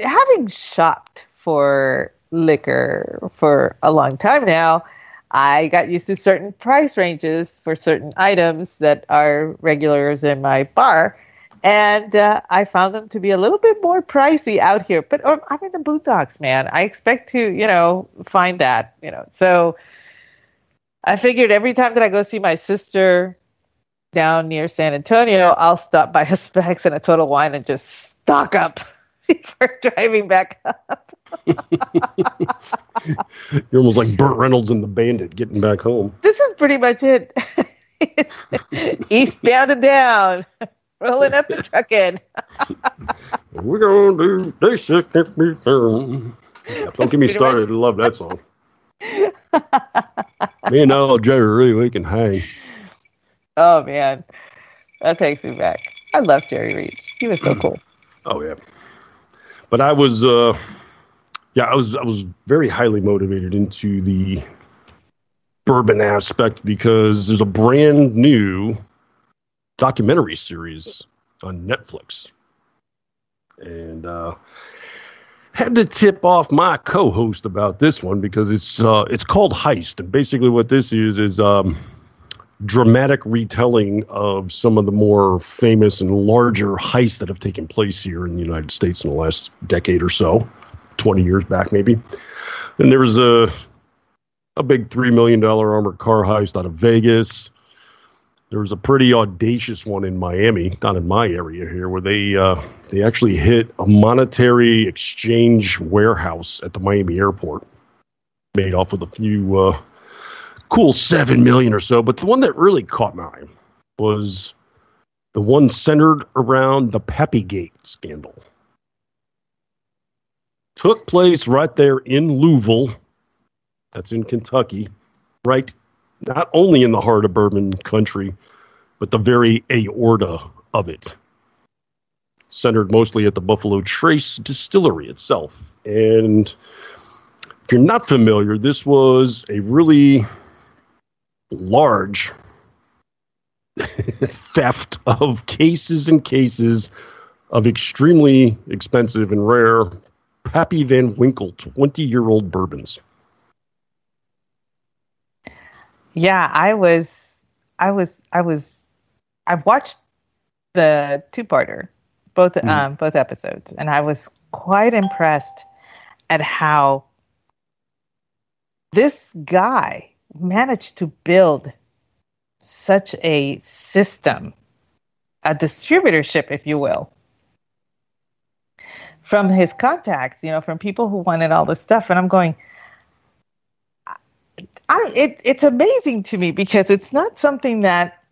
having shopped for liquor for a long time now, I got used to certain price ranges for certain items that are regulars in my bar. And uh, I found them to be a little bit more pricey out here. But um, I'm in the boondocks, man. I expect to, you know, find that, you know. So I figured every time that I go see my sister down near San Antonio, I'll stop by a Spec's and a Total Wine and just stock up before driving back up. You're almost like Burt Reynolds in the Bandit getting back home. This is pretty much it. Eastbound and down, rolling up and trucking. We're gonna do get me. Yeah, don't get me started. I love that song. me and old Jerry, Reed, we can hang. Oh man, that takes me back. I love Jerry Reed. He was so cool. Oh yeah. But I was uh yeah, I was I was very highly motivated into the bourbon aspect because there's a brand new documentary series on Netflix. And uh had to tip off my co-host about this one because it's uh it's called Heist and basically what this is is um dramatic retelling of some of the more famous and larger heists that have taken place here in the United States in the last decade or so, 20 years back maybe. And there was a a big $3 million armored car heist out of Vegas. There was a pretty audacious one in Miami, not in my area here, where they uh, they actually hit a monetary exchange warehouse at the Miami airport, made off with a few uh, cool seven million or so. But the one that really caught my eye was the one centered around the Pappygate scandal. Took place right there in Louisville, that's in Kentucky, right not only in the heart of bourbon country, but the very aorta of it. Centered mostly at the Buffalo Trace distillery itself. And if you're not familiar, this was a really large theft of cases and cases of extremely expensive and rare Pappy Van Winkle 20 year old bourbons. Yeah, I was, I was, I was, I watched the two-parter, both mm. um, both episodes, and I was quite impressed at how this guy managed to build such a system, a distributorship, if you will, from his contacts, you know, from people who wanted all this stuff. And I'm going, I, it, it's amazing to me because it's not something that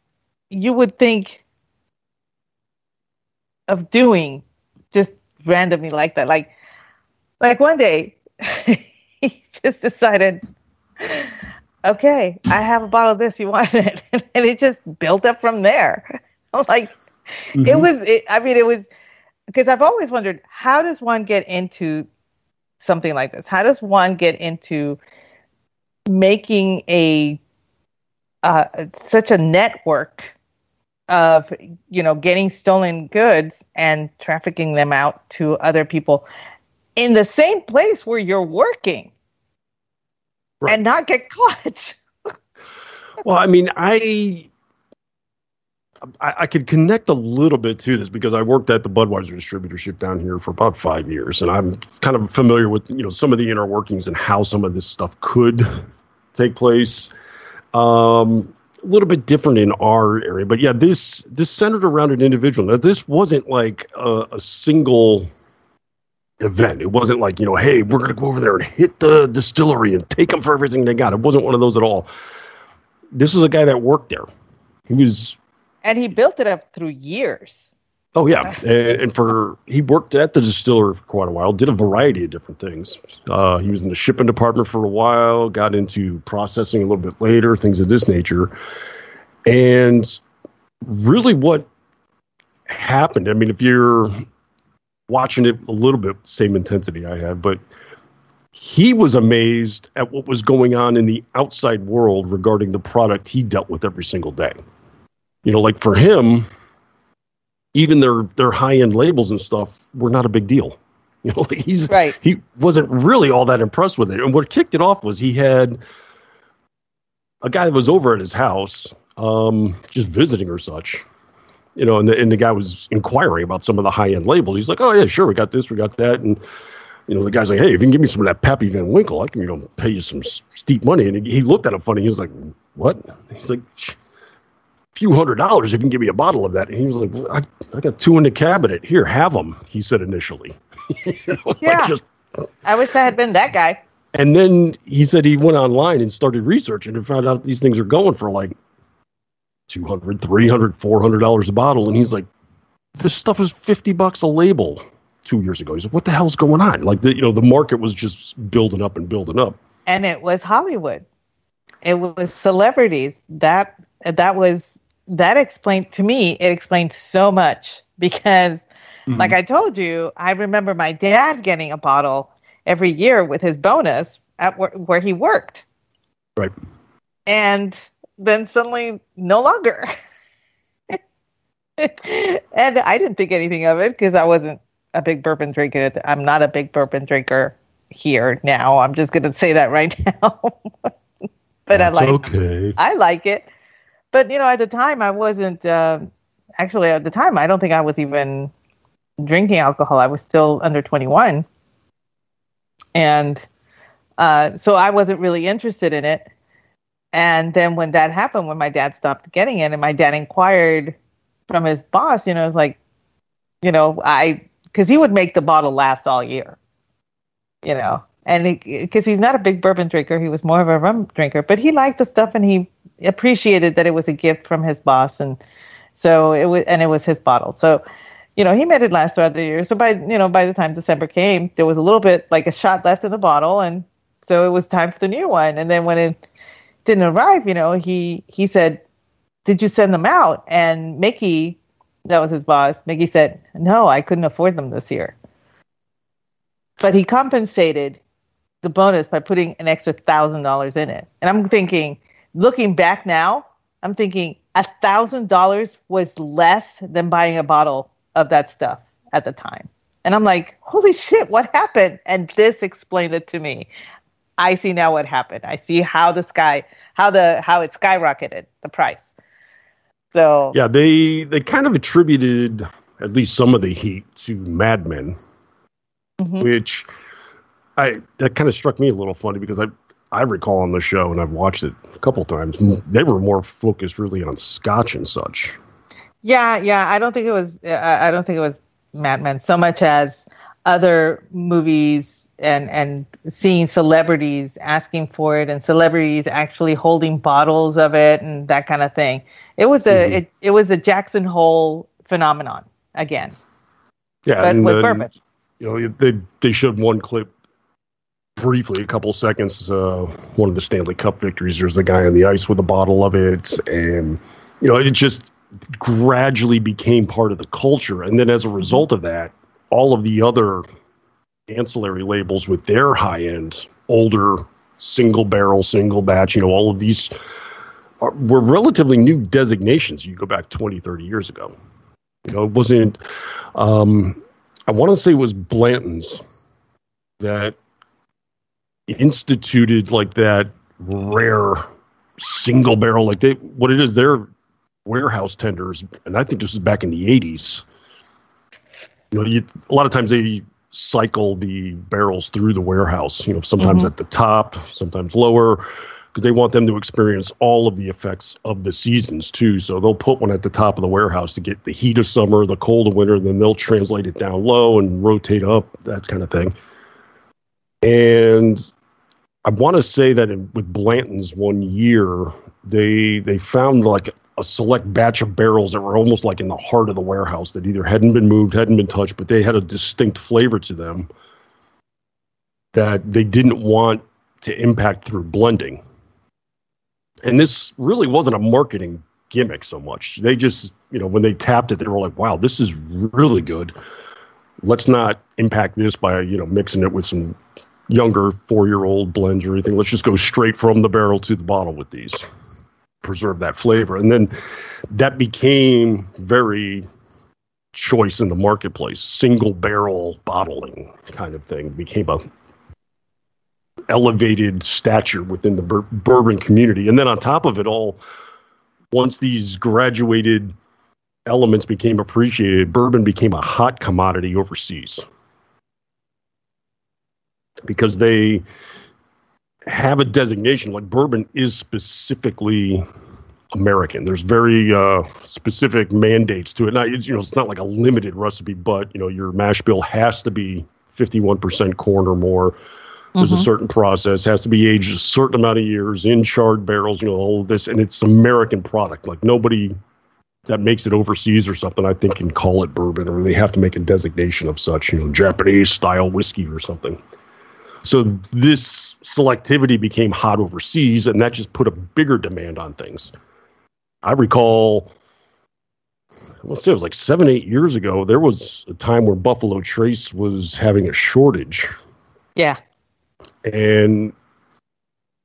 you would think of doing just randomly like that. Like, like one day he just decided, okay, I have a bottle of this. You want it? And it just built up from there. I'm like, mm-hmm. it was, it, I mean, it was, because I've always wondered, how does one get into something like this? How does one get into making a uh, such a network of you know getting stolen goods and trafficking them out to other people in the same place where you're working right. and not get caught. well, I mean, I, I I could connect a little bit to this because I worked at the Budweiser distributorship down here for about five years, and I'm kind of familiar with you know some of the inner workings and how some of this stuff could take place. Um, a little bit different in our area, but yeah, this this centered around an individual. Now, this wasn't like a, a single event. It wasn't like, you know, hey, we're going to go over there and hit the distillery and take them for everything they got. It wasn't one of those at all. This is a guy that worked there. He was. And he built it up through years. Oh, yeah. and, for. He worked at the distillery for quite a while, did a variety of different things. Uh, he was in the shipping department for a while, got into processing a little bit later, things of this nature. And really, what happened, I mean, if you're watching it a little bit same intensity I have, but he was amazed at what was going on in the outside world regarding the product he dealt with every single day. You know, like for him, even their their high end labels and stuff were not a big deal. You know, like he's right. he wasn't really all that impressed with it. And what kicked it off was he had a guy that was over at his house, um, just visiting or such, you know, and the, and the guy was inquiring about some of the high end labels. He's like, oh yeah, sure, we got this, we got that, and you know, the guy's like, hey, if you can give me some of that Pappy Van Winkle, I can you know pay you some steep money. And he looked at him funny. He was like, what? He's like, few hundred dollars if you can give me a bottle of that. And he was like, well, I, I got two in the cabinet. Here, have them. He said initially. you know, yeah. Like just, I wish I had been that guy. And then he said he went online and started researching and found out these things are going for like 200 300 400 dollars a bottle and he's like this stuff is 50 bucks a label two years ago he's like what the hell's going on like the you know the market was just building up and building up and it was hollywood it was celebrities that that was that explained to me it explained so much because mm-hmm. like i told you i remember my dad getting a bottle every year with his bonus at where, where he worked right and then suddenly no longer. and I didn't think anything of it because I wasn't a big bourbon drinker. I'm not a big bourbon drinker here now. I'm just going to say that right now. but That's I like okay. I like it. But you know, at the time I wasn't uh, actually at the time I don't think I was even drinking alcohol. I was still under 21. And Uh, so I wasn't really interested in it. And then when that happened, when my dad stopped getting it, and my dad inquired from his boss, you know, it's like, you know, I because he would make the bottle last all year, you know, and because he's not a big bourbon drinker, he was more of a rum drinker, but he liked the stuff and he appreciated that it was a gift from his boss, and so it was, and it was his bottle, so you know, he made it last throughout the year. So by you know, by the time December came, there was a little bit like a shot left in the bottle, and so it was time for the new one. And then when it didn't arrive, you know, he he said, "Did you send them out?" And Mickey, that was his boss, Mickey said, "No, I couldn't afford them this year." But he compensated the bonus by putting an extra thousand dollars in it. And I'm thinking, looking back now, I'm thinking a thousand dollars was less than buying a bottle of that stuff at the time. And I'm like, holy shit, what happened? And this explained it to me. I see now what happened. I see how the sky, how the how it skyrocketed the price. So yeah, they they kind of attributed at least some of the heat to Mad Men, mm-hmm. which I that kind of struck me a little funny because I I recall on the show and I've watched it a couple times. They were more focused really on Scotch and such. Yeah, yeah. I don't think it was. I don't think it was Mad Men so much as other movies and and seeing celebrities asking for it and celebrities actually holding bottles of it and that kind of thing. It was a mm-hmm. it, it was a Jackson Hole phenomenon again. Yeah, but with then, bourbon. You know, they they showed one clip briefly, a couple seconds. Uh, one of the Stanley Cup victories. There's a guy on the ice with a bottle of it, and you know, it just gradually became part of the culture. And then as a result of that, all of the other ancillary labels with their high end, older, single barrel, single batch, you know, all of these are, were relatively new designations. You go back 20, 30 years ago. You know, it wasn't, um, I want to say it was Blanton's that instituted like that rare single barrel like they what it is they're warehouse tenders, and I think this is back in the 80s. You know, you, a lot of times they cycle the barrels through the warehouse, you know, sometimes mm-hmm. at the top, sometimes lower, because they want them to experience all of the effects of the seasons too. So they'll put one at the top of the warehouse to get the heat of summer, the cold of winter, then they'll translate it down low and rotate up, that kind of thing. And I want to say that with Blanton's one year, they they found like a select batch of barrels that were almost like in the heart of the warehouse that either hadn't been moved, hadn't been touched, but they had a distinct flavor to them that they didn't want to impact through blending. And this really wasn't a marketing gimmick so much. They just, you know, when they tapped it, they were like, wow, this is really good. Let's not impact this by, you know, mixing it with some younger four year old blends or anything. Let's just go straight from the barrel to the bottle with these preserve that flavor. And then that became very choice in the marketplace. Single barrel bottling kind of thing became a elevated stature within the bur- bourbon community. And then on top of it all, once these graduated elements became appreciated, bourbon became a hot commodity overseas because they have a designation like bourbon is specifically American. There's very uh, specific mandates to it. Now, it's, you know, it's not like a limited recipe, but you know, your mash bill has to be 51% corn or more. There's mm-hmm. a certain process, has to be aged a certain amount of years in charred barrels. You know, all of this, and it's American product. Like nobody that makes it overseas or something, I think, can call it bourbon, or they have to make a designation of such. You know, Japanese style whiskey or something. So this selectivity became hot overseas, and that just put a bigger demand on things. I recall, let's say it was like seven, eight years ago, there was a time where Buffalo Trace was having a shortage. Yeah. And,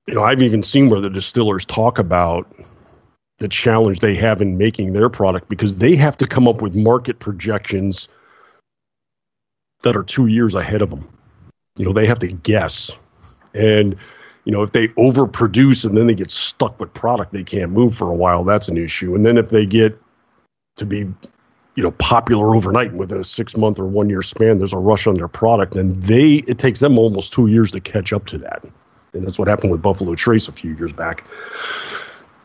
you know, I've even seen where the distillers talk about the challenge they have in making their product because they have to come up with market projections that are two years ahead of them you know they have to guess. And you know if they overproduce and then they get stuck with product they can't move for a while that's an issue. And then if they get to be you know popular overnight within a six month or one year span there's a rush on their product and they it takes them almost two years to catch up to that. And that's what happened with Buffalo Trace a few years back.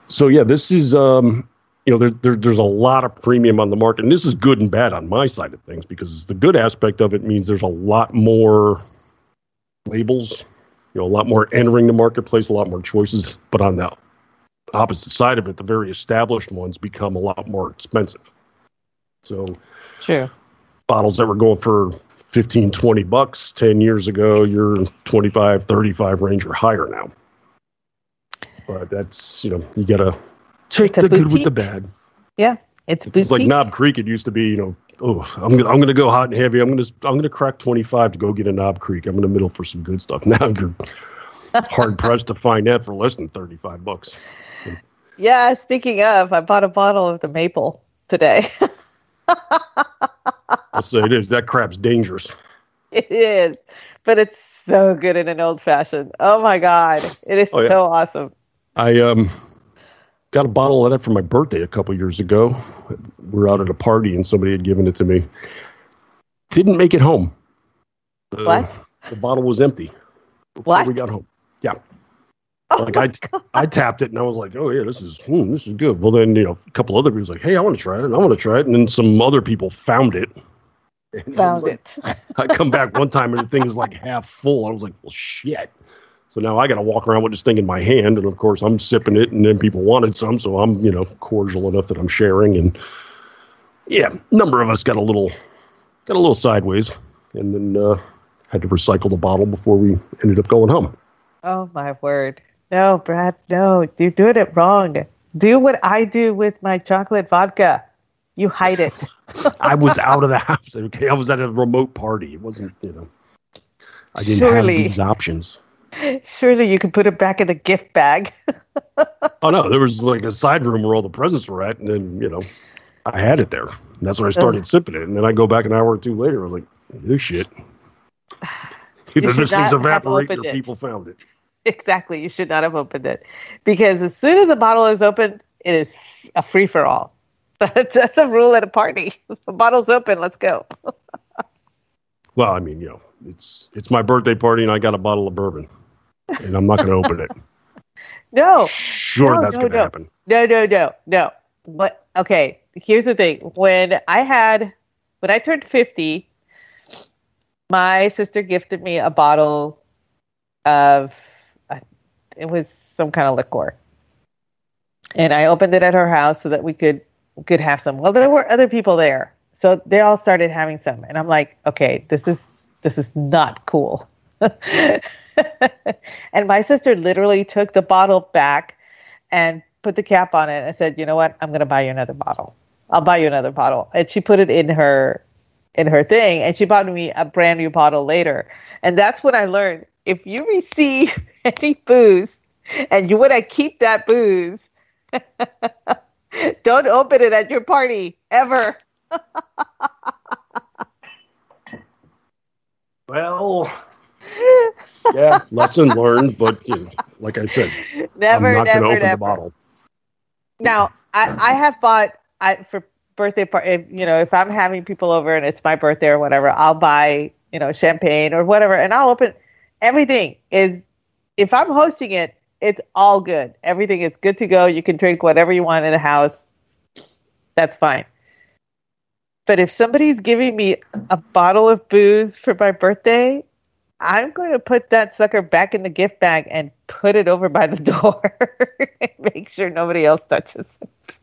So yeah, this is um, you know there, there, there's a lot of premium on the market, and this is good and bad on my side of things because the good aspect of it means there's a lot more labels, you know, a lot more entering the marketplace, a lot more choices. But on the opposite side of it, the very established ones become a lot more expensive. So, sure. bottles that were going for 15, 20 bucks 10 years ago, you're 25, 35 range or higher now. But that's, you know, you got to take the good with the bad. Yeah. It's, it's like Knob Creek. It used to be, you know, oh, I'm gonna I'm gonna go hot and heavy. I'm gonna I'm gonna crack 25 to go get a Knob Creek. I'm in the middle for some good stuff. Now you're hard pressed to find that for less than 35 bucks. Yeah. Speaking of, I bought a bottle of the maple today. I'll say it is. That crap's dangerous. It is, but it's so good in an old fashioned. Oh my god, it is oh, yeah. so awesome. I um got a bottle of that for my birthday a couple years ago. We were out at a party and somebody had given it to me. Didn't make it home. Uh, what? The bottle was empty. What? We got home. Yeah. Oh like I, God. I tapped it and I was like, oh yeah, this is hmm, this is good. Well then you know a couple other people was like, hey, I want to try it, and I want to try it, and then some other people found it. Found like, it. I come back one time and the thing is like half full. I was like, well shit. So now I got to walk around with this thing in my hand, and of course I'm sipping it, and then people wanted some, so I'm you know cordial enough that I'm sharing, and yeah, number of us got a little got a little sideways, and then uh, had to recycle the bottle before we ended up going home. Oh my word! No, Brad, no, you're doing it wrong. Do what I do with my chocolate vodka. You hide it. I was out of the house. Okay, I was at a remote party. It wasn't, you know, I didn't surely, have these options. Surely you could put it back in the gift bag. oh no, there was like a side room where all the presents were at, and then you know, I had it there. And that's when I started Ugh. sipping it, and then I go back an hour or two later. I was like, this shit. Either this thing's evaporated or people found it. Exactly. You should not have opened it because as soon as a bottle is opened, it is a free for all. That's a rule at a party. The bottle's open. Let's go. well, I mean, you know, it's it's my birthday party, and I got a bottle of bourbon, and I'm not going to open it. No. Sure, no, that's no, going to no. happen. No, no, no, no. But okay, here's the thing. When I had when I turned 50, my sister gifted me a bottle of uh, it was some kind of liquor. And I opened it at her house so that we could could have some. Well, there were other people there, so they all started having some, and I'm like, okay, this is this is not cool. and my sister literally took the bottle back and put the cap on it and said, "You know what? I'm going to buy you another bottle. I'll buy you another bottle." And she put it in her in her thing, and she bought me a brand new bottle later. And that's when I learned if you receive any booze and you want to keep that booze, Don't open it at your party ever. well, yeah, lesson learned, but you know, like I said, never, I'm not never, open never. the bottle. Now, I, I have bought I for birthday party. You know, if I'm having people over and it's my birthday or whatever, I'll buy you know champagne or whatever, and I'll open everything. Is if I'm hosting it, it's all good. Everything is good to go. You can drink whatever you want in the house. That's fine. But if somebody's giving me a bottle of booze for my birthday, I'm going to put that sucker back in the gift bag and put it over by the door and make sure nobody else touches it.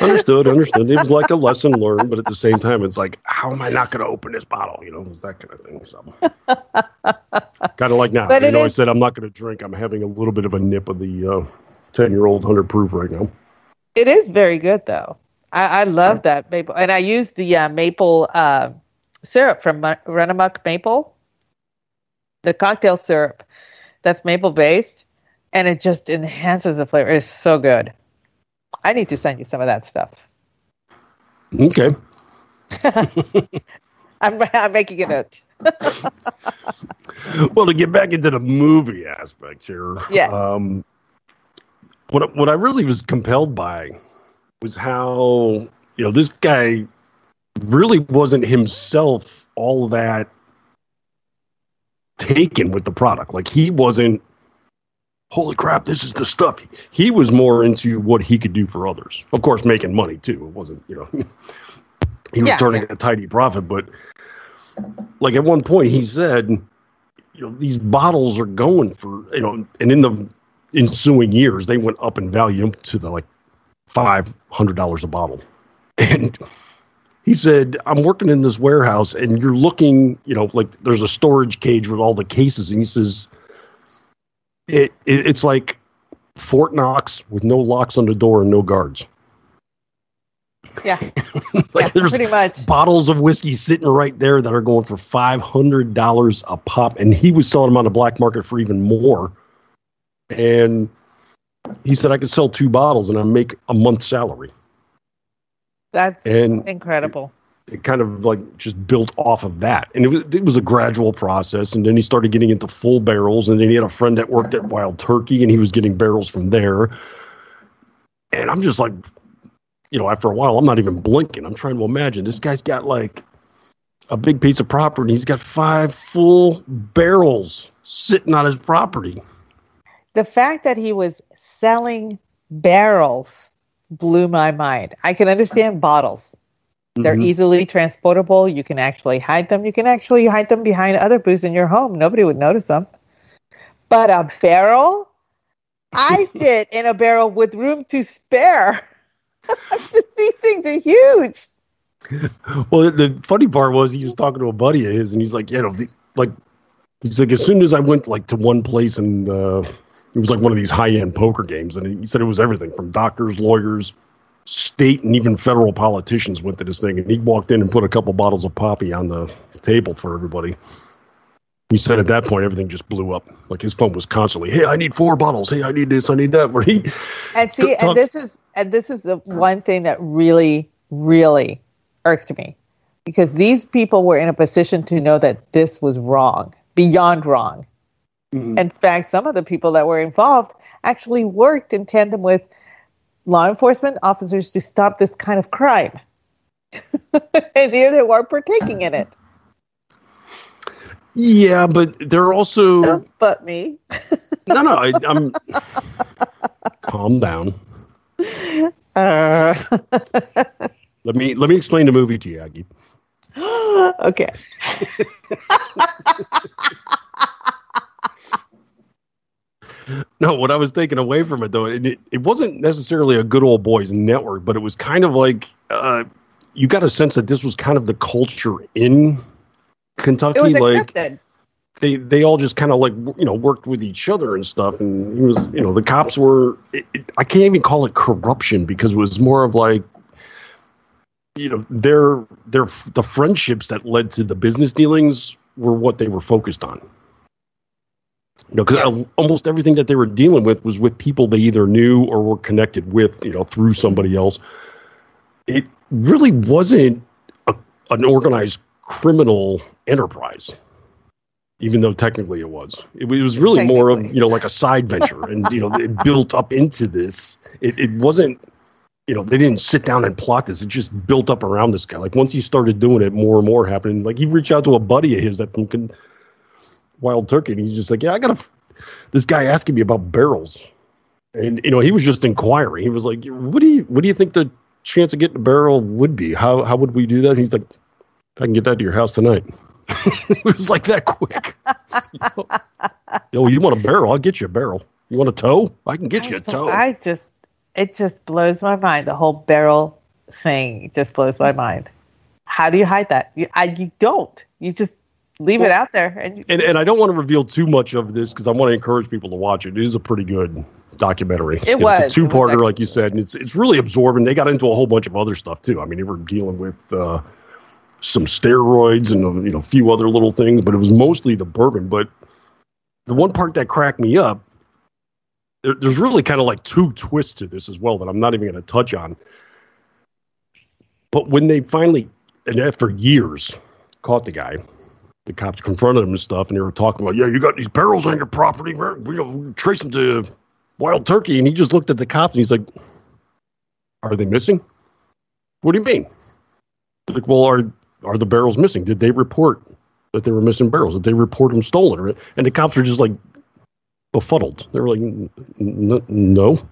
understood, understood. It was like a lesson learned, but at the same time, it's like, how am I not going to open this bottle? You know, it's that kind of thing. So, kind of like now. But you know, is, I said I'm not going to drink. I'm having a little bit of a nip of the ten uh, year old hundred proof right now. It is very good, though. I, I love that maple, and I use the uh, maple uh, syrup from Runamok Maple, the cocktail syrup that's maple based, and it just enhances the flavor. It's so good. I need to send you some of that stuff. Okay. I'm, I'm making a note. well, to get back into the movie aspect here, yeah. Um, what what I really was compelled by was how you know this guy really wasn't himself all that taken with the product. Like he wasn't, holy crap, this is the stuff. He was more into what he could do for others. Of course, making money too. It wasn't, you know, he was Yeah, turning yeah. a tidy profit. But like at one point, he said, you know, these bottles are going for, you know, and in the ensuing years, they went up in value to the like five hundred dollars a bottle, and he said, I'm working in this warehouse and you're looking, you know, like there's a storage cage with all the cases. And he says, it, it it's like Fort Knox with no locks on the door and no guards. Yeah, like yeah, there's pretty much. bottles of whiskey sitting right there that are going for $500 a pop. And he was selling them on the black market for even more. And he said, I could sell two bottles and I make a month's salary. That's And incredible. it kind of like just built off of that. And it was it was a gradual process. And then he started getting into full barrels. And then he had a friend that worked at Wild Turkey, and he was getting barrels from there. And I'm just like, you know, after a while, I'm not even blinking. I'm trying to imagine this guy's got like a big piece of property, and he's got five full barrels sitting on his property. The fact that he was selling barrels blew my mind. I can understand bottles. They're Mhm. easily transportable. You can actually hide them. You can actually hide them behind other booths in your home. Nobody would notice them. But a barrel? I fit in a barrel with room to spare. Just these things are huge. Well, the funny part was he was talking to a buddy of his, and he's like, you know, the, like he's like, as soon as I went like to one place, and uh, it was like one of these high end poker games, and he said it was everything from doctors, lawyers, state, and even federal politicians went to this thing, and he walked in and put a couple bottles of Pappy on the table for everybody. He said at that point everything just blew up. Like his phone was constantly, "Hey, I need four bottles. Hey, I need this. I need that." Where he, And see, Talk- and this is and this is the one thing that really, really irked me. Because these people were in a position to know that this was wrong, beyond wrong. Mhm. In fact, some of the people that were involved actually worked in tandem with law enforcement officers to stop this kind of crime. and here they were partaking in it. yeah, but they're also Don't but me. no, no. I, I'm calm down. Uh, Let me let me explain the movie to you, Aggie. okay. No, what I was taking away from it though, it, it, wasn't necessarily a good old boys network, but it was kind of like uh, you got a sense that this was kind of the culture in Kentucky. It was like accepted. they they all just kind of like you know worked with each other and stuff. And it was you know the cops were it, it, I can't even call it corruption because it was more of like you know their their the friendships that led to the business dealings were what they were focused on. You know, because almost everything that they were dealing with was with people they either knew or were connected with, you know, through somebody else. It really wasn't a, an organized criminal enterprise, even though technically it was. It, was really more of you know like a side venture, and you know it built up into this. It, it wasn't. You know, they didn't sit down and plot this. It just built up around this guy. Like once he started doing it, more and more happened. Like he reached out to a buddy of his that Wild Turkey, and he's just like, "Yeah, I got a this guy asking me about barrels." And you know, he was just inquiring. He was like, "What do you what do you think the chance of getting a barrel would be? How how would we do that?" And he's like, "If I can get that to your house tonight." it was like that quick. Yo, you want a barrel? I'll get you a barrel. You want a toe? I can get you a toe. I just, it just blows my mind. The whole barrel thing just blows my mind. How do you hide that? You, I, you don't. You just leave it out there, and and and I don't want to reveal too much of this because I want to encourage people to watch it. It is a pretty good documentary. It And was. It's a two-parter, like you said, and it's it's really absorbing. They got into a whole bunch of other stuff too. I mean, they were dealing with uh, some steroids and uh, you know a few other little things, but it was mostly the bourbon. But the one part that cracked me up, there, there's really kind of like two twists to this as well that I'm not even going to touch on. But when they finally, and after years, caught the guy, the cops confronted him and stuff, and they were talking about, yeah, you got these barrels on your property. We're, we don't trace them to Wild Turkey. And he just looked at the cops and he's like, are they missing? What do you mean? Like, well, are are the barrels missing? Did they report that they were missing barrels, Did they report them stolen, and the cops are just like befuddled. They were like, "No."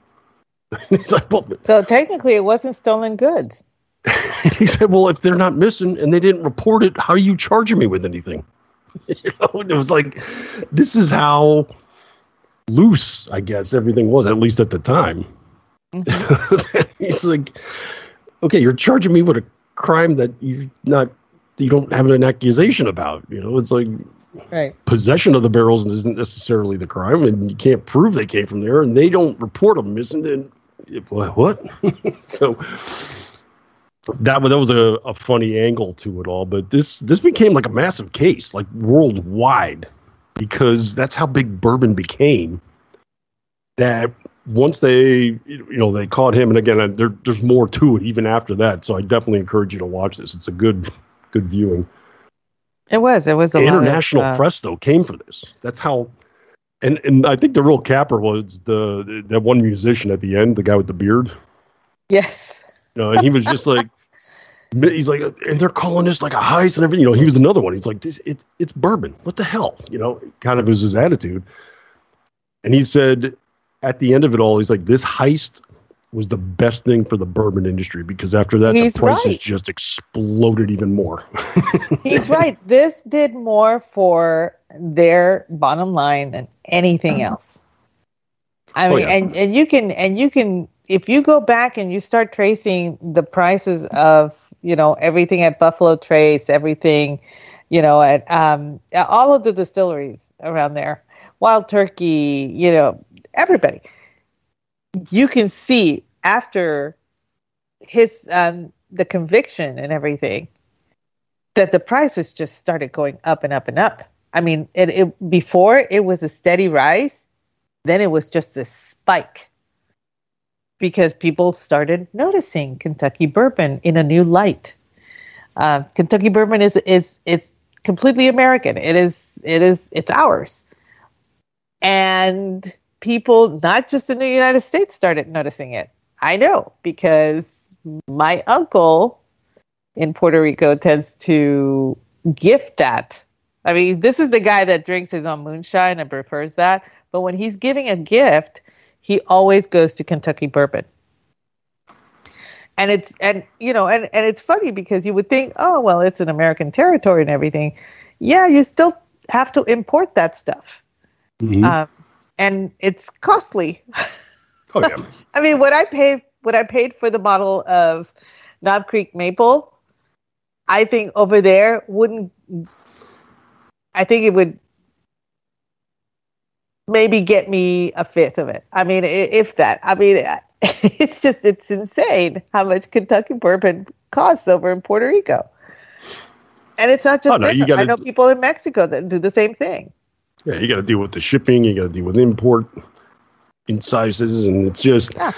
like, well, so technically, it wasn't stolen goods. he said, "Well, if they're not missing and they didn't report it, how are you charging me with anything?" you know, it was like, this is how loose, I guess, everything was, at least at the time. Mm-hmm. He's like, okay, you're charging me with a crime that you not you don't have an accusation about. You know, it's like right. possession of the barrels isn't necessarily the crime, and you can't prove they came from there, and they don't report them missing. And what? so that that was a, a funny angle to it all. But this this became like a massive case, like worldwide, because that's how big bourbon became. That once they you know they caught him, and again there, there's more to it even after that. So I definitely encourage you to watch this. It's a good good viewing. It was. It was. the international of, uh, press though came for this. That's how. And and I think the real capper was the, the that one musician at the end, the guy with the beard. Yes. You know, and he was just like, he's like, and they're calling this like a heist and everything. You know, he was another one. He's like, this, it's it's bourbon. What the hell? You know, kind of was his attitude. And he said, at the end of it all, he's like, this heist was the best thing for the bourbon industry because after that, he's the prices right. just exploded even more. he's right. This did more for their bottom line than anything uh-huh. else. I oh, mean, oh, yeah. and and you can and you can if you go back and you start tracing the prices of you know everything at Buffalo Trace, everything, you know at um, all of the distilleries around there, Wild Turkey, you know everybody, you can see after his um, the conviction and everything that the prices just started going up and up and up. I mean, it, it before it was a steady rise, then it was just this spike because people started noticing Kentucky bourbon in a new light. Uh, Kentucky bourbon is is it's completely American. It is it is it's ours, and people not just in the United States started noticing it. I know because my uncle in Puerto Rico tends to gift that. I mean, this is the guy that drinks his own moonshine and prefers that. But when he's giving a gift, he always goes to Kentucky bourbon. And it's and you know and and it's funny because you would think, oh well, it's an American territory and everything. Yeah, you still have to import that stuff, mm-hmm. um, and it's costly. Oh yeah. I mean, what I paid what I paid for the bottle of Knob Creek Maple, I think over there wouldn't. I think it would maybe get me a fifth of it. I mean, if that. I mean, it's just it's insane how much Kentucky bourbon costs over in Puerto Rico. And it's not just oh, no, you gotta, I know people in Mexico that do the same thing. Yeah, you got to deal with the shipping. You got to deal with import in sizes, and it's just. Yeah.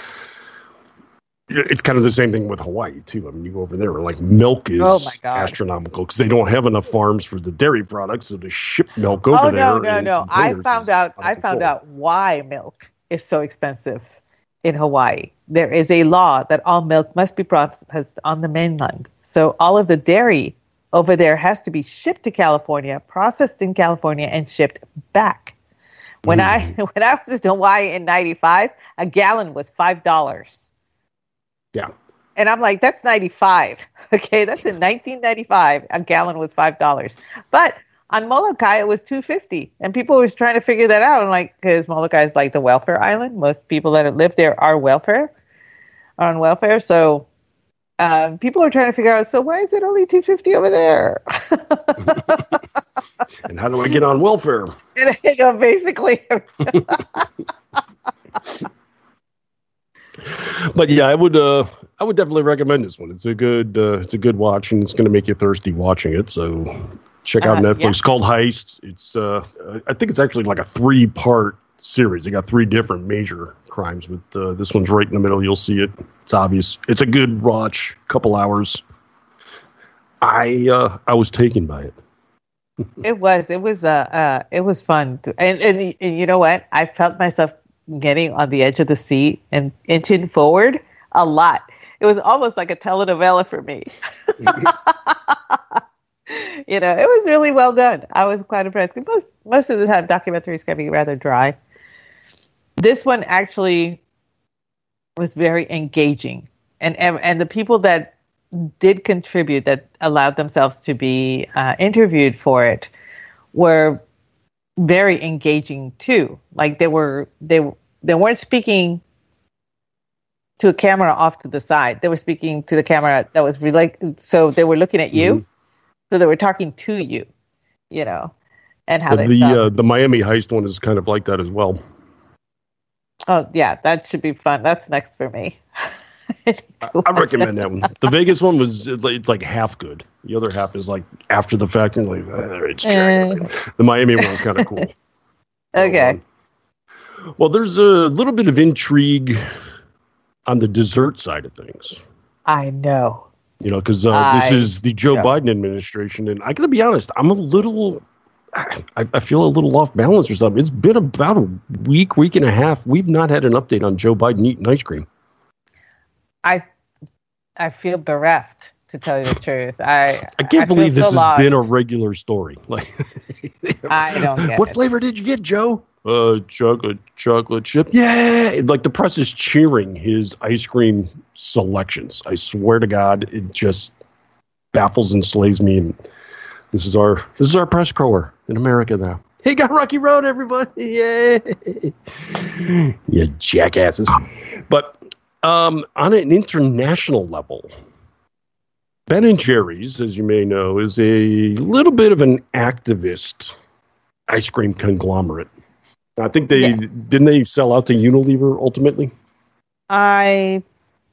It's kind of the same thing with Hawaii too. I mean, you go over there, like milk is oh astronomical because they don't have enough farms for the dairy products, so to ship milk over oh, there. Oh no, no, no! I found out. I found out why milk is so expensive in Hawaii. There is a law that all milk must be processed on the mainland. So all of the dairy over there has to be shipped to California, processed in California, and shipped back. When mm. I when I was in Hawaii in '95, a gallon was five dollars. Yeah. And I'm like, that's 95. Okay, that's in 1995. A gallon was five dollars. But on Molokai, it was 250, and people were trying to figure that out. And like, because Molokai is like the welfare island. Most people that live there are welfare, are on welfare. So um, people are trying to figure out. So why is it only 250 over there? and how do I get on welfare? And, you know, basically. But yeah, I would uh, I would definitely recommend this one. It's a good uh, it's a good watch, and it's going to make you thirsty watching it. So check out uh, Netflix. Yeah. It's called Heist. It's uh, I think it's actually like a three part series. They got three different major crimes, but uh, this one's right in the middle. You'll see it. It's obvious. It's a good watch. Couple hours. I uh, I was taken by it. it was it was uh, uh it was fun to, and, and and you know what I felt myself getting on the edge of the seat and inching forward a lot. It was almost like a telenovela for me. you know, it was really well done. I was quite impressed. Most most of the time, documentaries can be rather dry. This one actually was very engaging, and and, and the people that did contribute, that allowed themselves to be uh, interviewed for it, were very engaging too. Like they were they they weren't speaking to a camera off to the side. They were speaking to the camera that was related. So they were looking at you. Mm-hmm. So they were talking to you, you know, and how the the uh, the Miami heist one is kind of like that as well. Oh yeah, that should be fun. That's next for me. I, I recommend that. that one. The Vegas one was it's like half good. The other half is like after the fact and like uh, it's uh, the Miami one was kind of cool. okay. Um, well, there's a little bit of intrigue on the dessert side of things. I know. You know, because uh, this is the Joe know. Biden administration, and I got to be honest, I'm a little. I, I, feel a little off balance or something. It's been about a week, week and a half. We've not had an update on Joe Biden eating ice cream. I, I feel bereft to tell you the truth. I I can't I believe this so has lost. been a regular story. Like, I don't get what it. flavor did you get, Joe? Uh, chocolate chocolate chip. Yeah, like the press is cheering his ice cream selections. I swear to God, it just baffles and slays me. And this is our this is our press grower in America now. Hey, got Rocky Road, everybody! Yay! you jackasses. But um, on an international level, Ben and Jerry's, as you may know, is a little bit of an activist ice cream conglomerate. I think they yes. didn't they sell out to Unilever ultimately. I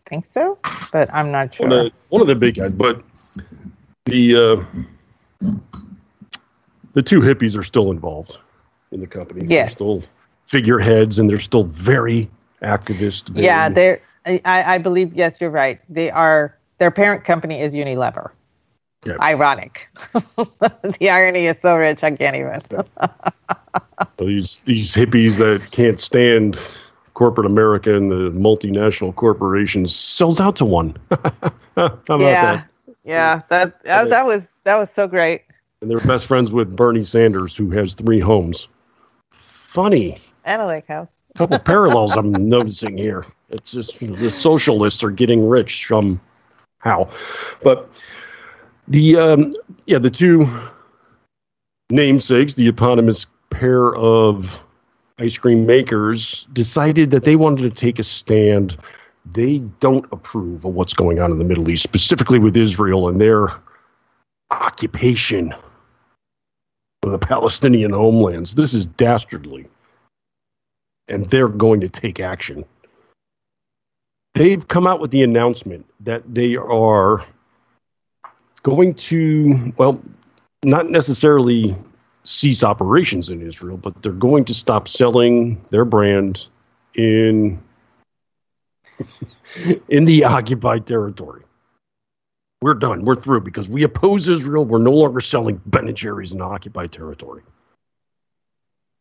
think so, but I'm not sure. One of, one of the big guys, but the uh, the two hippies are still involved in the company. Yes, they're still figureheads, and they're still very activist. Very, yeah, they're. I, I believe yes, you're right. They are. Their parent company is Unilever. Yep. Ironic. the irony is so rich, I can't even. These these hippies that can't stand corporate America and the multinational corporations sells out to one. yeah, that? yeah, that that, that was that was so great. And they're best friends with Bernie Sanders, who has three homes. Funny. And a lake house. A couple parallels I'm noticing here. It's just you know, the socialists are getting rich somehow, but the um, yeah, the two namesakes, the eponymous pair of ice cream makers, decided that they wanted to take a stand. They don't approve of what's going on in the Middle East, specifically with Israel and their occupation of the Palestinian homelands. This is dastardly. And they're going to take action. They've come out with the announcement that they are going to, well, not necessarily cease operations in Israel, but they're going to stop selling their brand in in the occupied territory. We're done. We're through because we oppose Israel. We're no longer selling Ben and Jerry's in occupied territory.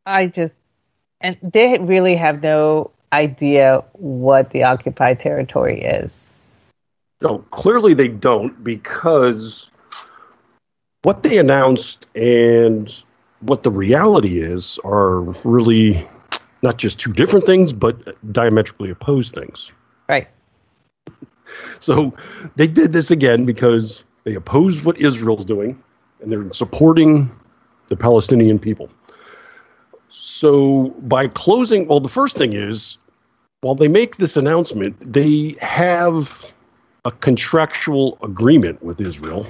I just and they really have no idea what the occupied territory is. No, clearly they don't because what they announced and what the reality is are really not just two different things, but diametrically opposed things. Right. So they did this again because they oppose what Israel's doing and they're supporting the Palestinian people. So by closing, well, the first thing is while they make this announcement, they have a contractual agreement with Israel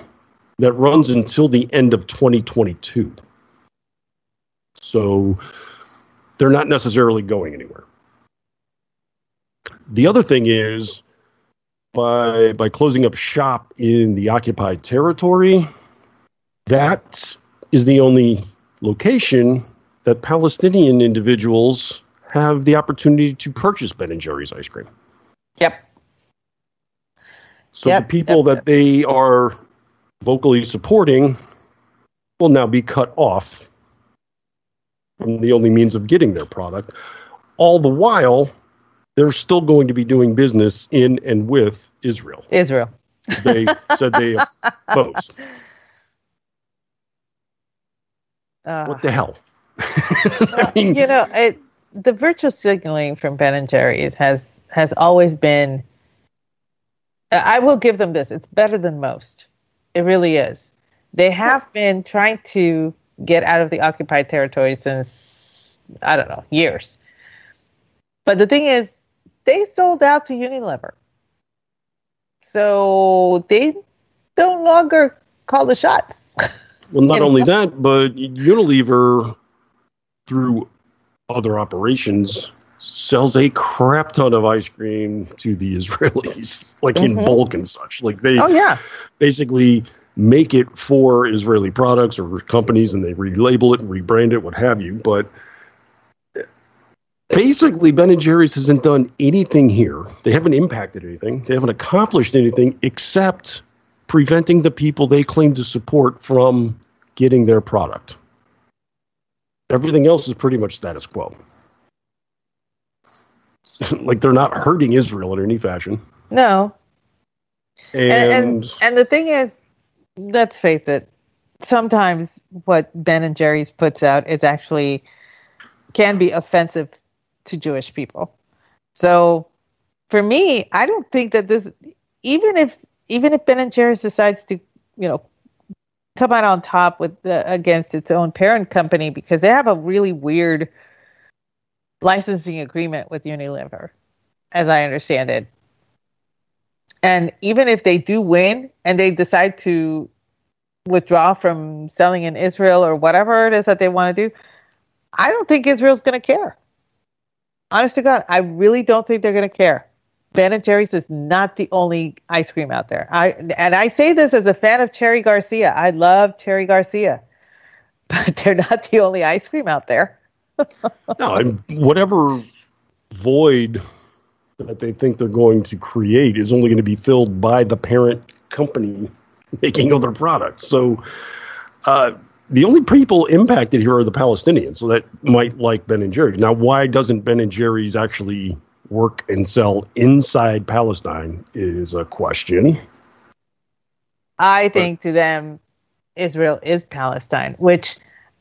that runs until the end of 2022. So they're not necessarily going anywhere. The other thing is by by closing up shop in the occupied territory, that is the only location that Palestinian individuals have the opportunity to purchase Ben and Jerry's ice cream. Yep. So yep, the people yep, that yep. they are vocally supporting will now be cut off from the only means of getting their product. All the while, they're still going to be doing business in and with Israel. Israel. They said they oppose. Uh, what the hell? I mean, you know, it, the virtual signaling from Ben and Jerry's has has always been. I will give them this; it's better than most. It really is. They have been trying to get out of the occupied territory since I don't know years. But the thing is, they sold out to Unilever, so they no longer call the shots. Well, not only that, but Unilever, through other operations, sells a crap ton of ice cream to the Israelis, like mm-hmm. in bulk and such. Like they, oh yeah, basically make it for Israeli products or companies, and they relabel it and rebrand it, what have you. But basically, Ben and Jerry's hasn't done anything here. They haven't impacted anything. They haven't accomplished anything except preventing the people they claim to support from getting their product. Everything else is pretty much status quo. like they're not hurting Israel in any fashion. No. And, and, and and the thing is, let's face it, sometimes what Ben and Jerry's puts out is actually can be offensive to Jewish people. So for me, I don't think that this even if even if Ben and Jerry's decides to, you know, come out on top with the, against its own parent company because they have a really weird licensing agreement with Unilever, as I understand it. And even if they do win and they decide to withdraw from selling in Israel or whatever it is that they want to do, I don't think Israel's going to care. Honest to God, I really don't think they're going to care. Ben and Jerry's is not the only ice cream out there. I and I say this as a fan of Cherry Garcia. I love Cherry Garcia, but they're not the only ice cream out there. no, whatever void that they think they're going to create is only going to be filled by the parent company making other products. So, uh, the only people impacted here are the Palestinians, so that might like Ben and Jerry's. Now, why doesn't Ben and Jerry's actually work and sell inside Palestine is a question. I think to them, Israel is Palestine, which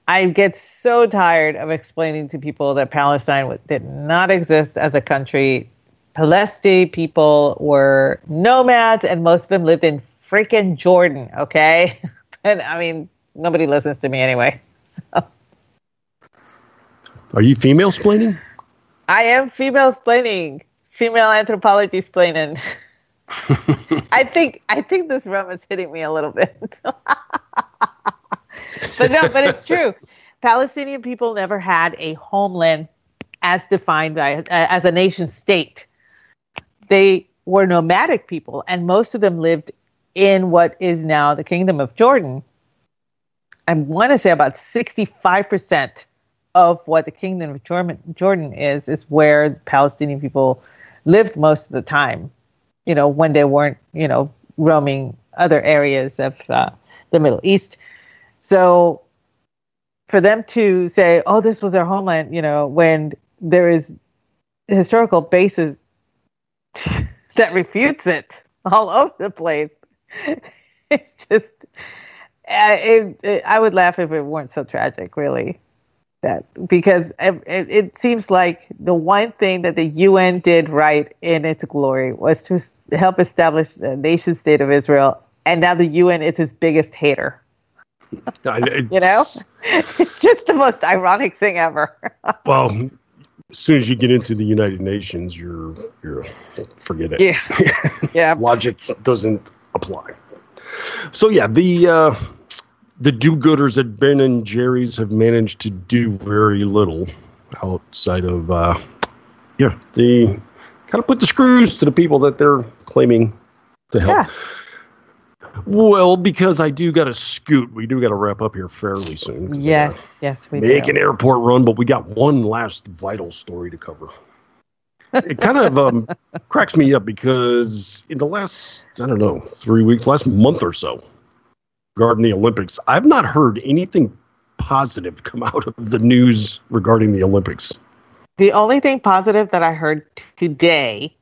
I get so tired of explaining to people that Palestine did not exist as a country. Palestine people were nomads, and most of them lived in freaking Jordan. Okay, and I mean nobody listens to me anyway. So. Are you female splaining? I am female splaining, female anthropology splaining. I think I think this rum is hitting me a little bit. but no, but it's true. Palestinian people never had a homeland as defined by uh, as a nation state. They were nomadic people, and most of them lived in what is now the Kingdom of Jordan. I want to say about sixty-five percent of what the Kingdom of Jordan is, is where Palestinian people lived most of the time, you know, when they weren't, you know, roaming other areas of uh, the Middle East. So for them to say, oh, this was their homeland, you know, when there is historical basis that refutes it all over the place, it's just, it, it, I would laugh if it weren't so tragic, really that because it, it, seems like the one thing that the UN did right in its glory was to help establish the nation state of Israel, and now the UN is its biggest hater. you know, it's just the most ironic thing ever. well, as soon as you get into the United Nations, you're you're forget it. Yeah, yeah. Logic doesn't apply. So yeah, the. Uh, the do-gooders at Ben and Jerry's have managed to do very little outside of, uh, yeah, they kind of put the screws to the people that they're claiming to help. Yeah. Well, because I do got to scoot. We do got to wrap up here fairly soon. Yes, yes, we make do. an airport run, but we got one last vital story to cover. it kind of um, cracks me up because in the last, I don't know, three weeks, last month or so, regarding the Olympics. I've not heard anything positive come out of the news regarding the Olympics. The only thing positive that I heard today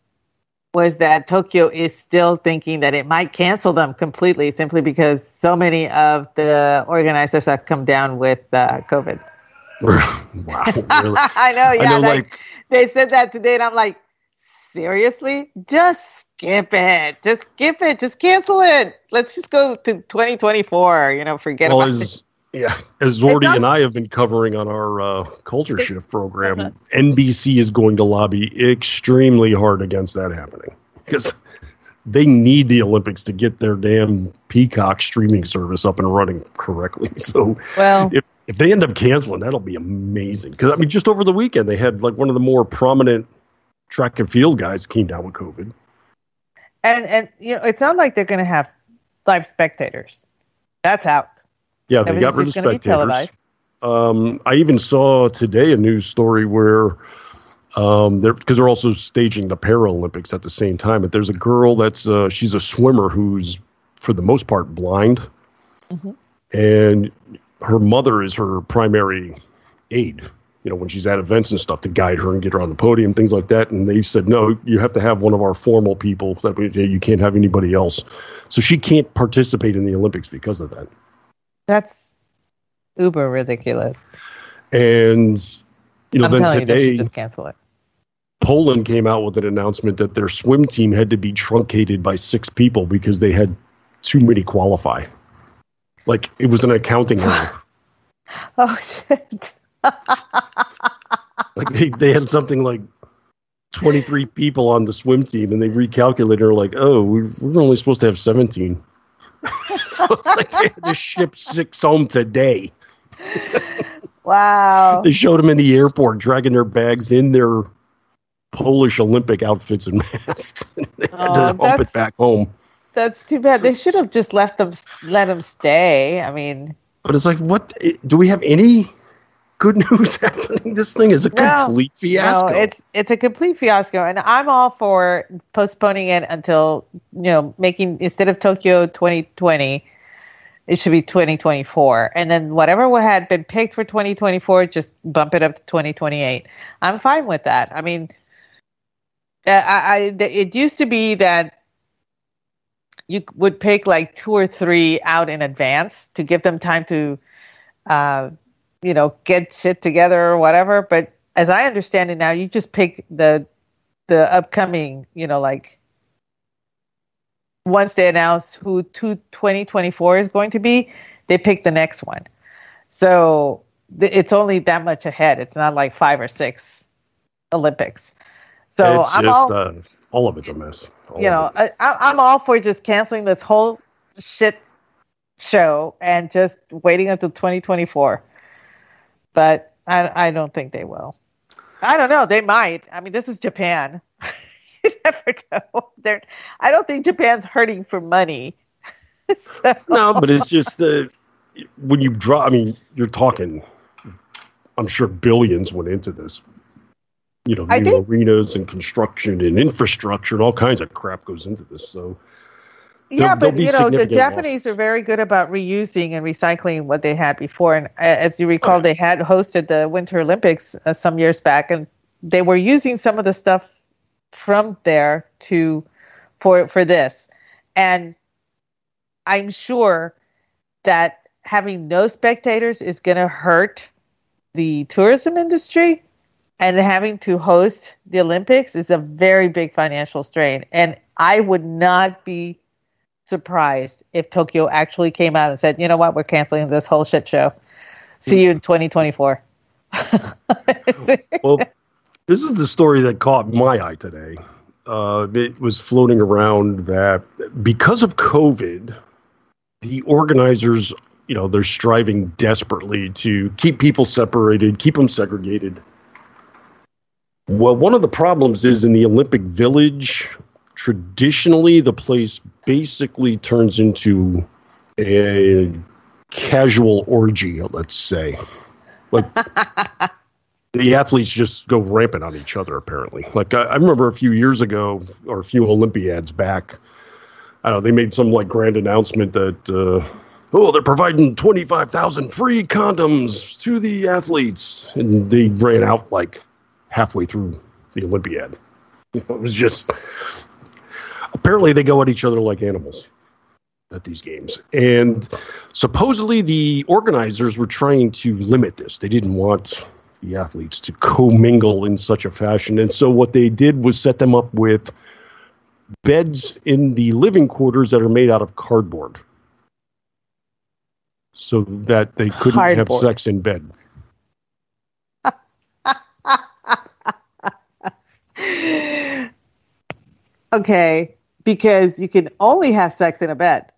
was that Tokyo is still thinking that it might cancel them completely simply because so many of the organizers have come down with uh, COVID. wow? I know, yeah. I know, like, like- they said that today, and I'm like, seriously? Just skip it. Just skip it. Just cancel it. Let's just go to 2024. You know, forget well, about it. As yeah, as Zordy not- and I have been covering on our uh, culture shift program. NBC is going to lobby extremely hard against that happening because they need the Olympics to get their damn Peacock streaming service up and running correctly. So Well, if if they end up canceling, that'll be amazing. Because I mean, just over the weekend they had like one of the more prominent track and field guys came down with COVID. and and you know, it's not like they're going to have live spectators. That's out. Yeah, they got rid of just going to be spectators. Um, I even saw today a news story where um, they're because they're also staging the Paralympics at the same time. But there's a girl that's uh, she's a swimmer who's for the most part blind, Mhm. and her mother is her primary aid. You know, when she's at events and stuff to guide her and get her on the podium, things like that. And they said, no, you have to have one of our formal people. That we, you can't have anybody else. So she can't participate in the Olympics because of that. That's uber ridiculous. And you know, I'm then you, today should just cancel it. Poland came out with an announcement that their swim team had to be truncated by six people because they had too many qualify. Like it was an accounting error. Oh shit! Like they, they had something like 23 people on the swim team and they recalculated are like, oh, we, we're only supposed to have 17. so like they had to ship six home today. Wow. They showed them in the airport dragging their bags in their Polish Olympic outfits and masks. they had Oh, to hump it back home. That's too bad. They should have just left them, let them stay. I mean, But it's like, what? Eh, do we have any good news happening? This thing is a No. complete fiasco. no, it's it's a complete fiasco, and I'm all for postponing it until you know making instead of Tokyo 2020, it should be 2024, and then whatever had been picked for 2024, just bump it up to 2028. I'm fine with that. I mean, uh, I, I it used to be that you would pick like two or three out in advance to give them time to uh, you know get shit together or whatever but as i understand it now you just pick the the upcoming you know like once they announce who two, 2024 is going to be they pick the next one so th- it's only that much ahead it's not like five or six olympics so it's i'm just, all uh, all of it's a mess. All you know. I- I'm all for just canceling this whole shit show and just waiting until 2024. But I, I don't think they will. I don't know. They might. I mean, this is Japan. you never know. They're, I don't think Japan's hurting for money. so, no, but it's just the when you draw. I mean, you're talking. I'm sure billions went into this. You know, new think- arenas and construction and infrastructure and all kinds of crap goes into this. So yeah, but you know, the Japanese losses. are very good about reusing and recycling what they had before. And uh, as you recall, they had hosted the Winter Olympics uh, some years back, and they were using some of the stuff from there to for for this. And I'm sure that having no spectators is going to hurt the tourism industry and having to host the Olympics is a very big financial strain. And I would not be surprised if Tokyo actually came out and said, you know what, we're canceling this whole shit show. See you in 2024. well, this is the story that caught my eye today. Uh, it was floating around that because of COVID, the organizers, you know, they're striving desperately to keep people separated, keep them segregated. Well, one of the problems is in the Olympic Village, traditionally, the place basically turns into a casual orgy, let's say. Like, the athletes just go rampant on each other apparently. Like I, I remember a few years ago or a few olympiads back i don't know they made some like grand announcement that uh, oh they're providing 25000 free condoms to the athletes. And they ran out like halfway through the olympiad. It was just apparently they go at each other like animals at these games. And supposedly the organizers were trying to limit this. They didn't want the athletes to commingle in such a fashion. And so what they did was set them up with beds in the living quarters that are made out of cardboard so that they couldn't have sex in bed. okay, because you can only have sex in a bed.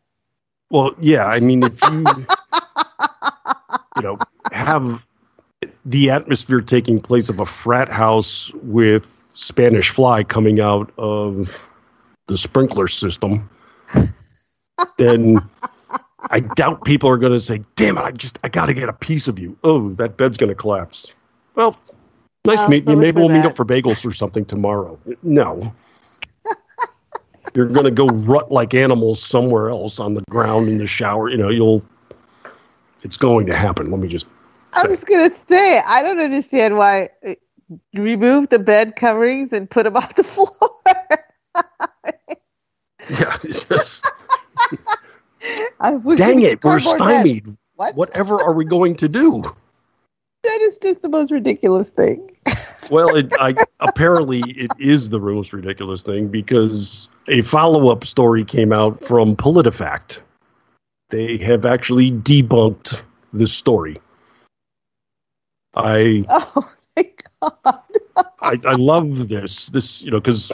Well, yeah, I mean, if you, you know, have the atmosphere taking place of a frat house with Spanish fly coming out of the sprinkler system, then I doubt people are going to say, "Damn it, I just I got to get a piece of you." Oh, that bed's going to collapse. Well, nice oh, meeting so you. Maybe we'll that. meet up for bagels or something tomorrow. No. You're going to go rut like animals somewhere else on the ground in the shower. You know, you'll. It's going to happen. Let me just. Say. I was going to say, I don't understand why. Uh, remove the bed coverings and put them off the floor. yeah, just. Dang it, we're stymied. What? Whatever are we going to do? That is just the most ridiculous thing. Well, it, I, apparently it is the most ridiculous thing because a follow-up story came out from PolitiFact. They have actually debunked this story. I oh my god! I, I love this. This you know because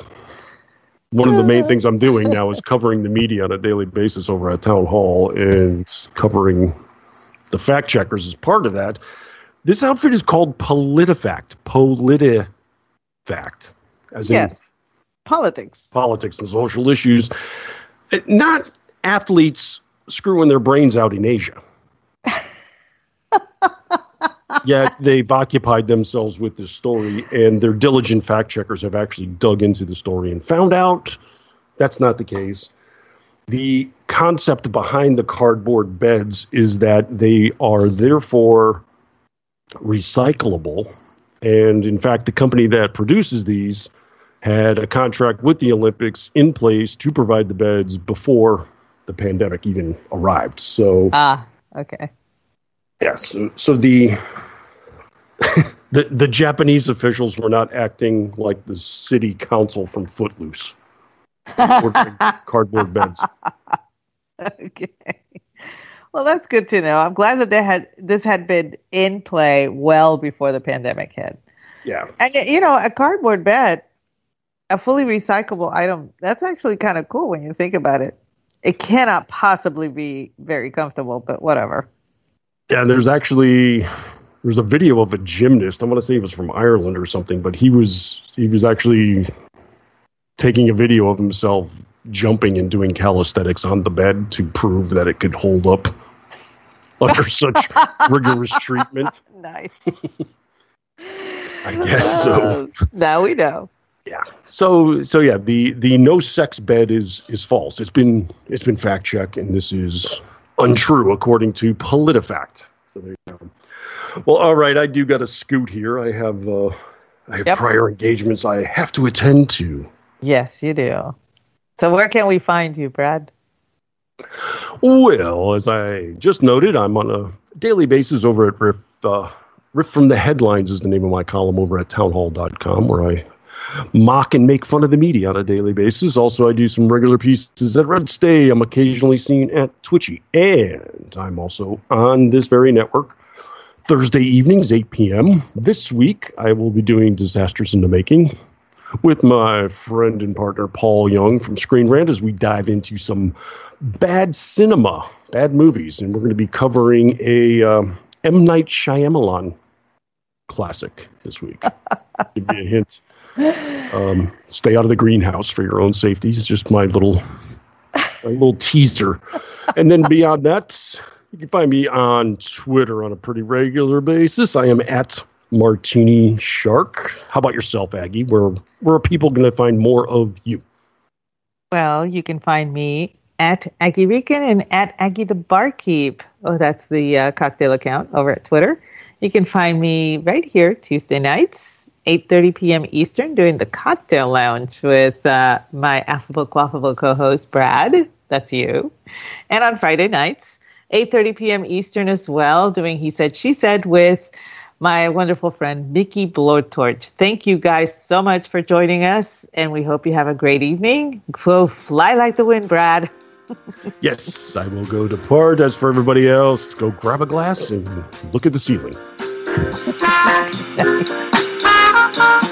one of the main things I'm doing now is covering the media on a daily basis over at Town Hall and covering the fact checkers as part of that. This outfit is called PolitiFact. PolitiFact. As yes. in politics. Politics and social issues. Uh, not athletes screwing their brains out in Asia. Yet they've occupied themselves with this story, and their diligent fact checkers have actually dug into the story and found out that's not the case. The concept behind the cardboard beds is that they are therefore recyclable. And in fact, the company that produces these had a contract with the Olympics in place to provide the beds before the pandemic even arrived. So, ah, okay. Yes. Yeah, so, so the the the Japanese officials were not acting like the city council from Footloose. cardboard beds. Okay. Well, that's good to know. I'm glad that they had this had been in play well before the pandemic hit. Yeah. And you know, a cardboard bed, a fully recyclable item, that's actually kind of cool when you think about it. It cannot possibly be very comfortable, but whatever. Yeah, there's actually there's a video of a gymnast. I want to say he was from Ireland or something, but he was he was actually taking a video of himself jumping and doing calisthenics on the bed to prove that it could hold up under such rigorous treatment. Nice. I guess so. Uh, now we know. Yeah. So so yeah, the the no sex bed is is false. It's been it's been fact checked, and this is untrue according to PolitiFact. So there you go. Well, all right. I do got a scoot here. I have uh, I have yep. prior engagements I have to attend to. Yes, you do. So where can we find you, Brad? Well, as I just noted, I'm on a daily basis over at Riff. Uh, Riff from the Headlines is the name of my column over at townhall.com, where I mock and make fun of the media on a daily basis. Also, I do some regular pieces at RedState. I'm occasionally seen at Twitchy, and I'm also on this very network Thursday evenings, 8 p.m. This week, I will be doing Disasters in the Making with my friend and partner Paul Young from Screen Rant as we dive into some bad cinema, bad movies, and we're going to be covering a uh, M. Night Shyamalan classic this week. Give you a hint. Um, stay out of the greenhouse for your own safety. It's just my little, my little teaser. And then beyond that, you can find me on Twitter on a pretty regular basis. I am at Martini Shark. How about yourself, Aggie? Where where are people going to find more of you? Well, you can find me at Aggie Rican and at Aggie the Barkeep. Oh, that's the uh, cocktail account over at Twitter. You can find me right here Tuesday nights 8.30 p.m. Eastern doing the Cocktail Lounge with uh, my affable, quaffable co-host, Brad. That's you. And on Friday nights, 8.30 p.m. Eastern as well, doing He Said, She Said with my wonderful friend, Mickey Blowtorch. Thank you guys so much for joining us, and we hope you have a great evening. Go fly like the wind, Brad. yes, I will go depart. As for everybody else, go grab a glass and look at the ceiling.